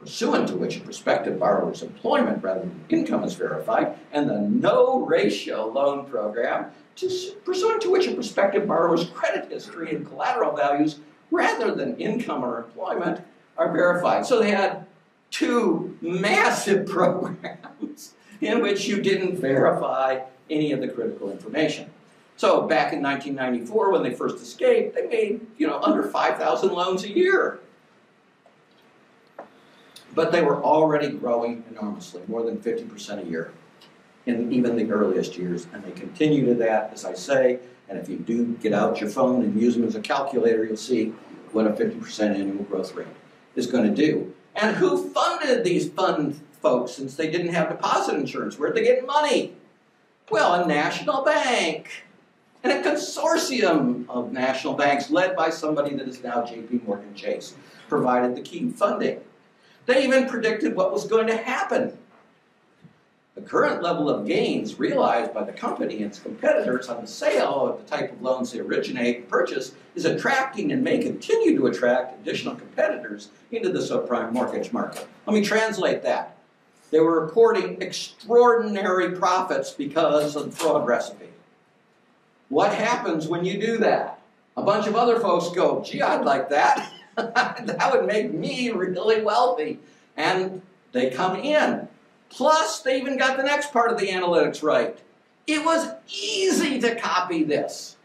pursuant to which a prospective borrower's employment rather than income is verified, and the no ratio loan program, to, pursuant to which a prospective borrower's credit history and collateral values rather than income or employment are verified. So they had two massive programs in which you didn't verify any of the critical information. So back in 1994, when they first escaped, they made you know under 5,000 loans a year. But they were already growing enormously, more than 50% a year in even the earliest years, and they continue to that, as I say. And if you do get out your phone and use them as a calculator, you'll see what a 50% annual growth rate is going to do. And who funded these fund folks since they didn't have deposit insurance? Where'd they get money? Well, a national bank and a consortium of national banks led by somebody that is now JP Morgan Chase provided the key funding. They even predicted what was going to happen. The current level of gains realized by the company and its competitors on the sale of the type of loans they originate and purchase is attracting and may continue to attract additional competitors into the subprime mortgage market. Let me translate that. They were reporting extraordinary profits because of the fraud recipe. What happens when you do that? A bunch of other folks go, gee, I'd like that. that would make me really wealthy. And they come in. Plus, they even got the next part of the analytics right. It was easy to copy this.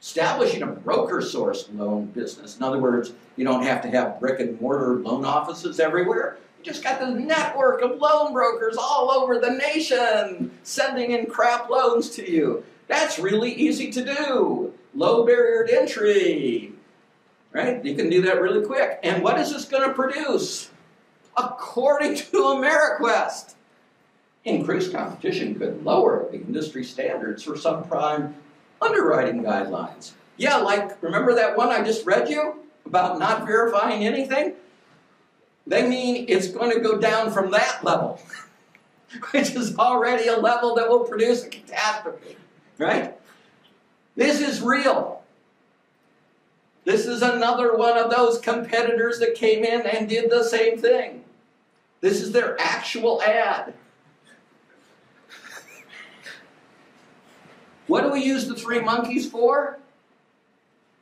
Establishing a broker source loan business. In other words, you don't have to have brick and mortar loan offices everywhere. You just got this network of loan brokers all over the nation sending in crap loans to you. That's really easy to do. Low barrier to entry. Right? You can do that really quick. And what is this going to produce? According to AmeriQuest, increased competition could lower the industry standards for subprime underwriting guidelines. Yeah, like, remember that one I just read you about not verifying anything? They mean it's going to go down from that level, which is already a level that will produce a catastrophe. Right? This is real. This is another one of those competitors that came in and did the same thing. This is their actual ad. What do we use the three monkeys for?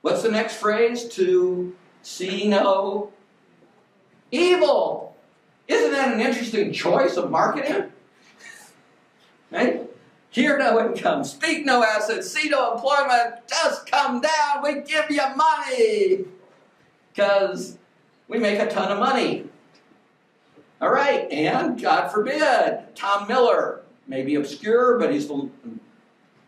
What's the next phrase? To see no evil. Isn't that an interesting choice of marketing? Right? Hear no income, speak no assets, see no employment, just come down, we give you money. Because we make a ton of money. All right, and God forbid, Tom Miller, may be obscure, but he's the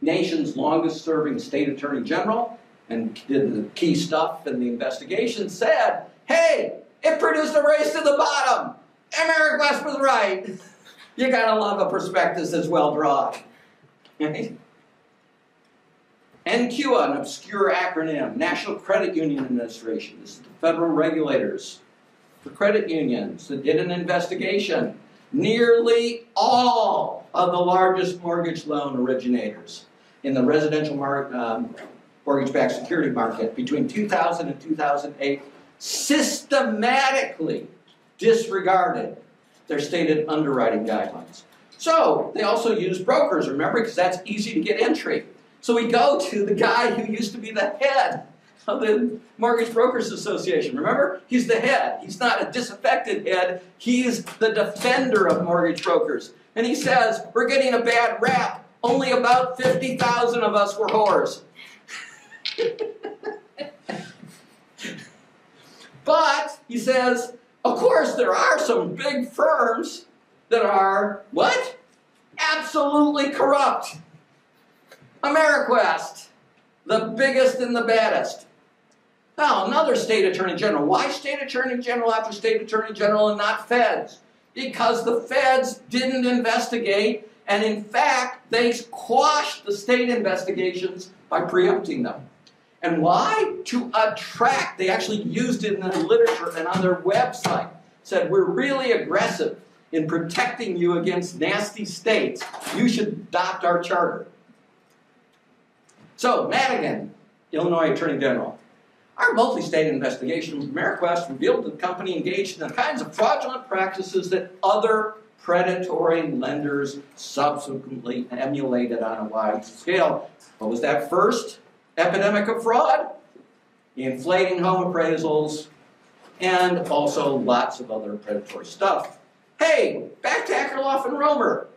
nation's longest serving state attorney general and did the key stuff in the investigation, said, hey, it produced a race to the bottom. And AmeriQuest was right. You gotta love a prospectus that's well drawn. NCUA, an obscure acronym, National Credit Union Administration. This is the federal regulators for credit unions that did an investigation. Nearly all of the largest mortgage loan originators in the residential um, mortgage-backed security market between 2000 and 2008 systematically disregarded their stated underwriting guidelines. So they also use brokers, remember, because that's easy to get entry. So we go to the guy who used to be the head of the Mortgage Brokers Association. Remember? He's the head. He's not a disaffected head. He's the defender of mortgage brokers. And he says, we're getting a bad rap. Only about 50,000 of us were whores. but, he says, of course, there are some big firms that are what? Absolutely corrupt. AmeriQuest, the biggest and the baddest. Now, another state attorney general. Why state attorney general after state attorney general and not feds? Because the feds didn't investigate, and in fact, they quashed the state investigations by preempting them. And why? To attract, they actually used it in the literature and on their website. Said, we're really aggressive in protecting you against nasty states, you should adopt our charter. So, Madigan, Illinois Attorney General. Our multi-state investigation with AmeriQuest revealed that the company engaged in the kinds of fraudulent practices that other predatory lenders subsequently emulated on a wide scale. What was that first epidemic of fraud? Inflating home appraisals, and also lots of other predatory stuff. Hey, back to Akerlof and Romer.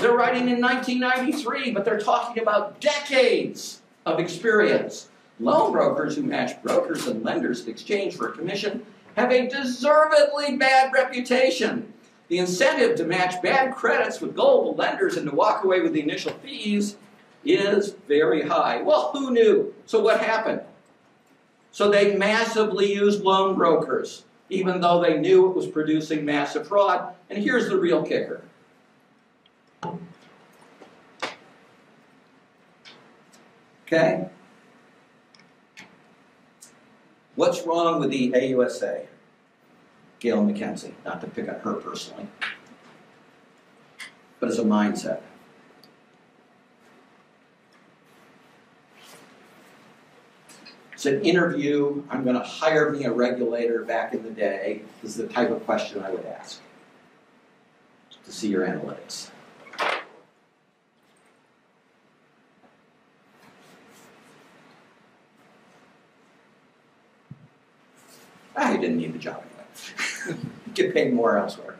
They're writing in 1993, but they're talking about decades of experience. Loan brokers who match brokers and lenders in exchange for a commission have a deservedly bad reputation. The incentive to match bad credits with gullible lenders and to walk away with the initial fees is very high. Well, who knew? So what happened? So they massively used loan brokers even though they knew it was producing massive fraud. And here's the real kicker. Okay? What's wrong with the AUSA? Gail McKenzie, not to pick on her personally, but as a mindset. It's an interview. I'm going to hire me a regulator back in the day. Is the type of question I would ask to see your analytics. He didn't need the job anyway. Get paid more elsewhere.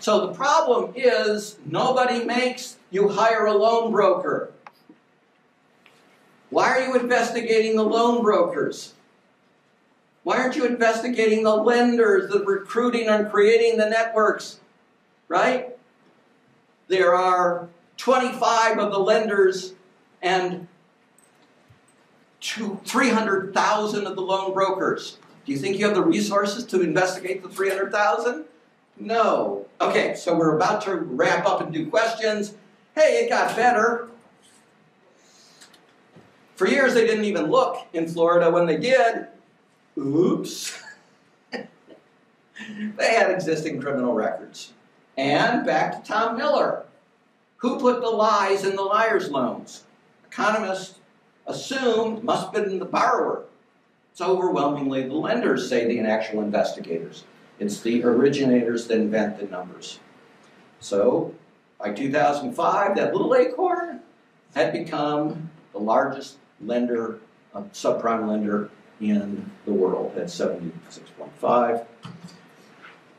So the problem is nobody makes you hire a loan broker. Why are you investigating the loan brokers? Why aren't you investigating the lenders, the recruiting and creating the networks? Right? There are 25 of the lenders and 300,000 of the loan brokers. Do you think you have the resources to investigate the 300,000? No. Okay, so we're about to wrap up and do questions. Hey, it got better. For years, they didn't even look in Florida. When they did, oops, they had existing criminal records. And back to Tom Miller. Who put the lies in the liar's loans? Economists assumed must have been the borrower. It's overwhelmingly the lenders, say the actual investigators. It's the originators that invent the numbers. So, by 2005, that little acorn had become the largest lender, subprime lender in the world at 76.5.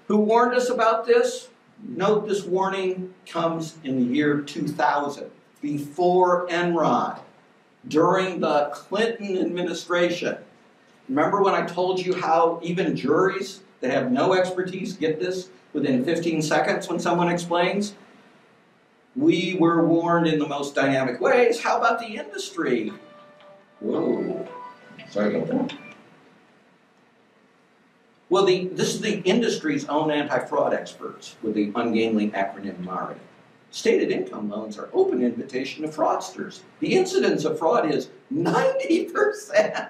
Who warned us about this? Note this warning comes in the year 2000, before Enron, during the Clinton administration. Remember when I told you how even juries that have no expertise get this within 15 seconds when someone explains? We were warned in the most dynamic ways. How about the industry? Whoa. About. Well, the, this is the industry's own anti-fraud experts with the ungainly acronym MARI. Stated income loans are open invitation to fraudsters. The incidence of fraud is 90%.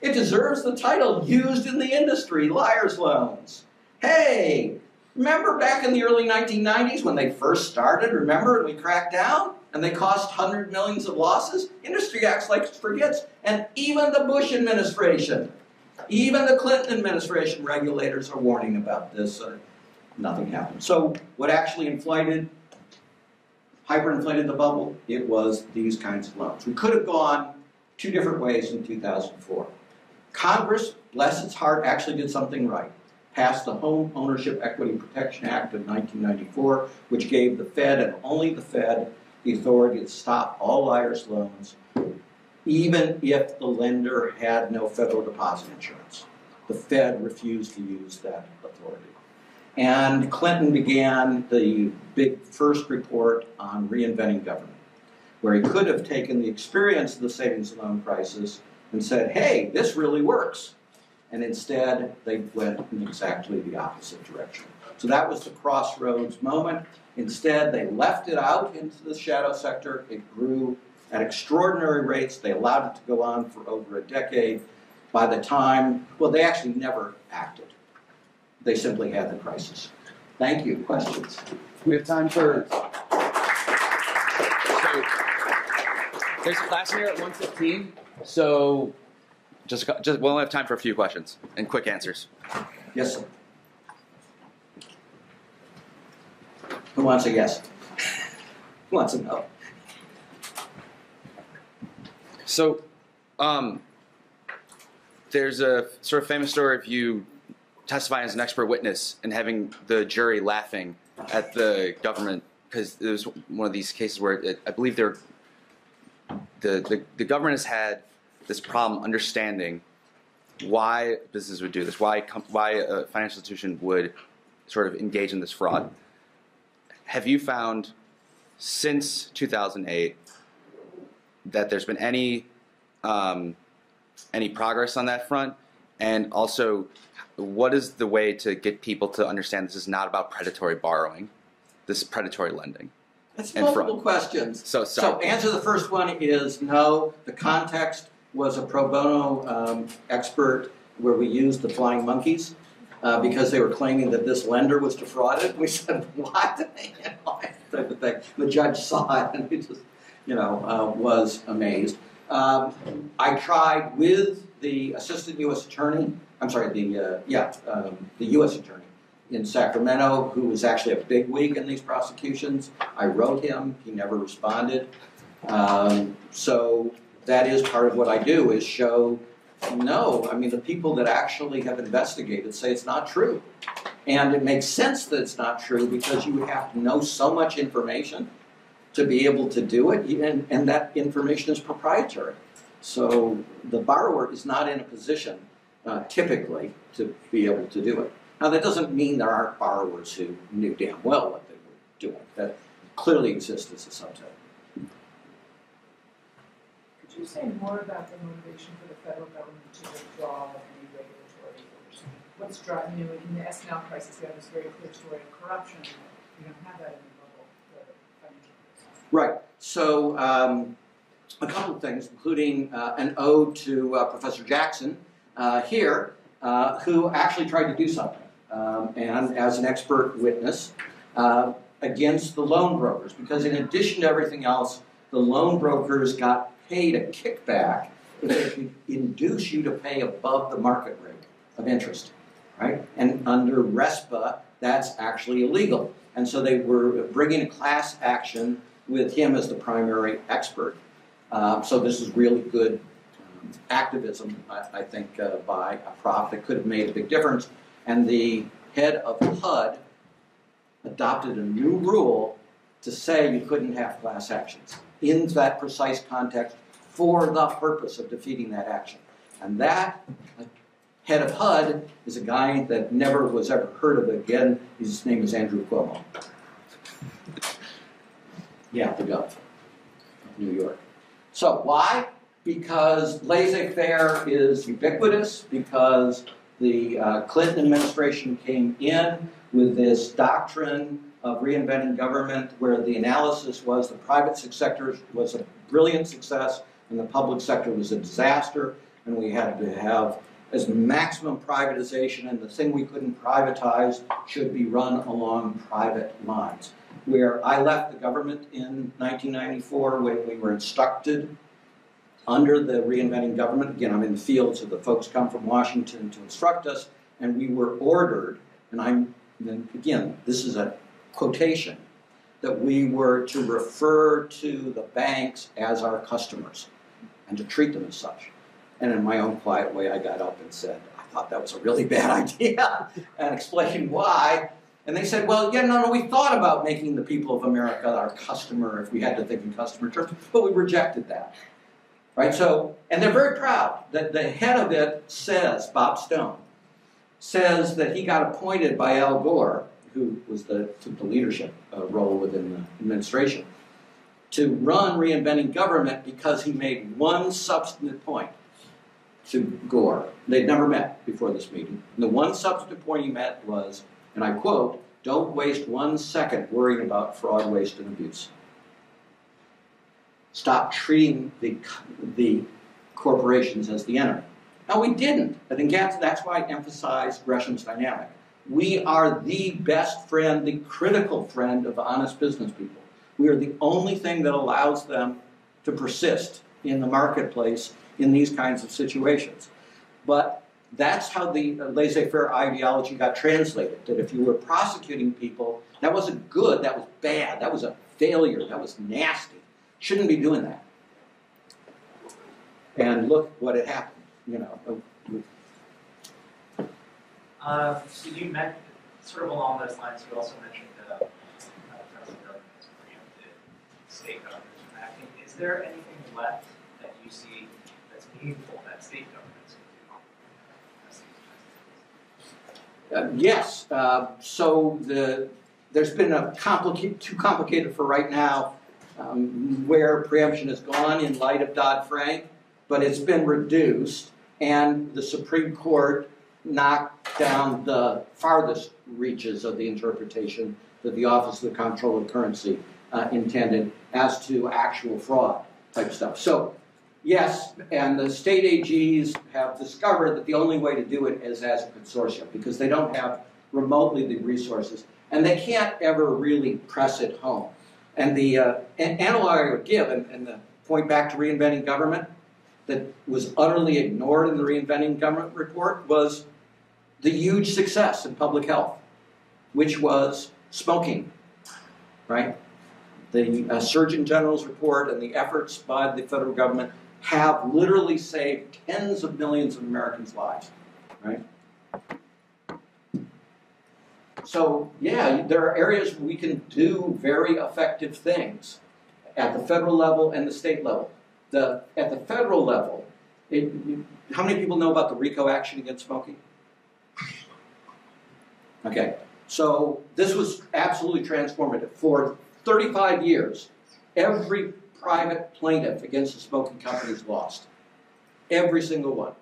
It deserves the title used in the industry, liar's loans. Hey, remember back in the early 1990s when they first started, remember, and we cracked down? And they cost hundred millions of losses? Industry acts like forgets. And even the Bush administration, even the Clinton administration regulators are warning about this. Uh, nothing happened. So what actually inflated, hyperinflated the bubble? It was these kinds of loans. We could have gone two different ways in 2004. Congress, bless its heart, actually did something right. Passed the Home Ownership Equity Protection Act of 1994, which gave the Fed and only the Fed the authority to stop all liars' loans, even if the lender had no federal deposit insurance. The Fed refused to use that authority. And Clinton began the big first report on reinventing government, where he could have taken the experience of the savings and loan crisis and said, hey, this really works. And instead, they went in exactly the opposite direction. So that was the crossroads moment. Instead, they left it out into the shadow sector. It grew at extraordinary rates. They allowed it to go on for over a decade. By the time, well, they actually never acted. They simply had the crisis. Thank you. Questions? We have time for. So, there's a class here at 1:15. So, just, just we'll only have time for a few questions and quick answers. Yes, sir. Who wants a yes? Who wants a no? So, um, there's a sort of famous story of you testifying as an expert witness and having the jury laughing at the government because it was one of these cases where it, I believe they're the, the, the government has had this problem understanding why businesses would do this, why, why a financial institution would sort of engage in this fraud. Have you found since 2008 that there's been any um, any progress on that front? And also, what is the way to get people to understand this is not about predatory borrowing, this is predatory lending? That's multiple fraud. questions. So, So answer the first one is no, the context was a pro bono um, expert where we used the flying monkeys uh, because they were claiming that this lender was defrauded. We said, what? Type of thing. The judge saw it and he just, you know, uh, was amazed. Um, I tried with the assistant U.S. attorney, I'm sorry, the, uh, yeah, um, the U.S. attorney in Sacramento, who was actually a bigwig in these prosecutions. I wrote him, he never responded. Um, so that is part of what I do is show, no, I mean, the people that actually have investigated say it's not true. And it makes sense that it's not true because you would have to know so much information to be able to do it, and, and that information is proprietary. So the borrower is not in a position uh, typically to be able to do it. Now, that doesn't mean there aren't borrowers who knew damn well what they were doing. That clearly exists as a subset. You say more about the motivation for the federal government to withdraw any regulatory oversight? What's driving, you know, in the S&L crisis, we have this very clear story of corruption. We don't have that in the bubble, financial crisis. Right. So, um, a couple of things, including uh, an ode to uh, Professor Jackson uh, here, uh, who actually tried to do something, um, and as an expert witness uh, against the loan brokers, because in addition to everything else, the loan brokers got paid a kickback if they could induce you to pay above the market rate of interest, right? And under RESPA, that's actually illegal. And so they were bringing a class action with him as the primary expert. Uh, so this is really good um, activism, I, I think, uh, by a prof that could have made a big difference. And the head of HUD adopted a new rule to say you couldn't have class actions in that precise context for the purpose of defeating that action. And that head of HUD is a guy that never was ever heard of again. His name is Andrew Cuomo. Yeah, the Gov of New York. So why? Because laissez-faire is ubiquitous, because the uh, Clinton administration came in with this doctrine of reinventing government where the analysis was the private sector was a brilliant success and the public sector was a disaster, and we had to have as maximum privatization, and the thing we couldn't privatize should be run along private lines where I left the government in 1994 when we were instructed under the reinventing government. Again, I'm in the field, so the folks come from Washington to instruct us, and we were ordered, and I'm, then again, this is a quotation, that we were to refer to the banks as our customers and to treat them as such. And in my own quiet way, I got up and said, I thought that was a really bad idea, and explained why. And they said, well, yeah, no, no, we thought about making the people of America our customer if we had to think in customer terms, but we rejected that. Right? So, and they're very proud that the head of it says, Bob Stone, says that he got appointed by Al Gore, who was the, took the leadership uh, role within the administration, to run reinventing government because he made one substantive point to Gore. They'd never met before this meeting. And the one substantive point he met was, and I quote, don't waste one second worrying about fraud, waste, and abuse. Stop treating the, the corporations as the enemy. Now, we didn't. I think that's, that's why I emphasize Gresham's dynamic. We are the best friend, the critical friend of honest business people. We are the only thing that allows them to persist in the marketplace in these kinds of situations. But that's how the uh, laissez-faire ideology got translated. That if you were prosecuting people, that wasn't good, that was bad, that was a failure, that was nasty. Shouldn't be doing that. And look what had happened, you know. Uh, so you meant, sort of along those lines, you also mentioned uh, uh, federal government has preempted state governments from acting. Is there anything left that you see that's meaningful that state governments can do? Uh, yes, uh, so the, there's been a complicated, too complicated for right now um, where preemption has gone in light of Dodd-Frank, but it's been reduced. and the Supreme Court knocked down the farthest reaches of the interpretation that the Office of the Comptroller of Currency uh, intended as to actual fraud type stuff. So, yes, and the state AGs have discovered that the only way to do it is as a consortium because they don't have remotely the resources and they can't ever really press it home. And the uh, analog I would give, and, and the point back to reinventing government that was utterly ignored in the reinventing government report was the huge success in public health, which was smoking, right? The uh, Surgeon General's report and the efforts by the federal government have literally saved tens of millions of Americans' lives, right? So, yeah, there are areas where we can do very effective things at the federal level and the state level. The, at the federal level, it, how many people know about the RICO action against smoking? Okay, so this was absolutely transformative. For 35 years, every private plaintiff against the smoking companies lost. Every single one.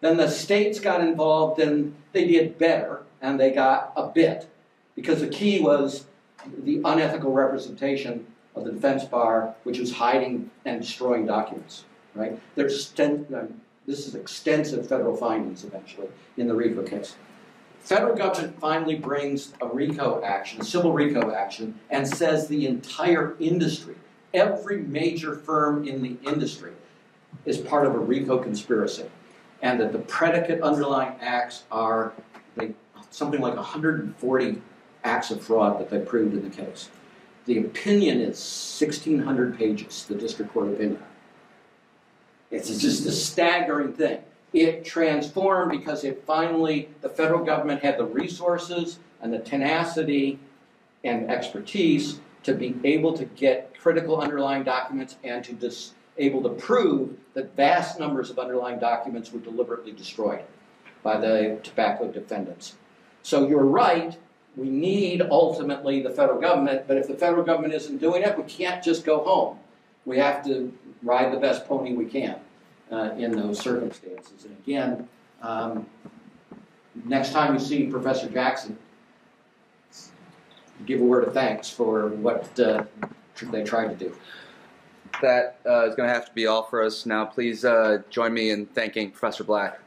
Then the states got involved and they did better and they got a bit because the key was the unethical representation of the defense bar, which was hiding and destroying documents. Right? There's this is extensive federal findings eventually in the RICO case. Federal government finally brings a RICO action, a civil RICO action, and says the entire industry, every major firm in the industry, is part of a RICO conspiracy, and that the predicate underlying acts are they, something like 140 acts of fraud that they proved in the case. The opinion is 1,600 pages, the district court opinion. It's just a staggering thing. It transformed because it finally, the federal government had the resources and the tenacity and expertise to be able to get critical underlying documents and to dis, able to prove that vast numbers of underlying documents were deliberately destroyed by the tobacco defendants. So you're right, we need ultimately the federal government, but if the federal government isn't doing it, we can't just go home. We have to ride the best pony we can uh, in those circumstances. And again, um, next time you see Professor Jackson, give a word of thanks for what uh, they tried to do. That uh, is going to have to be all for us now. Please uh, join me in thanking Professor Black.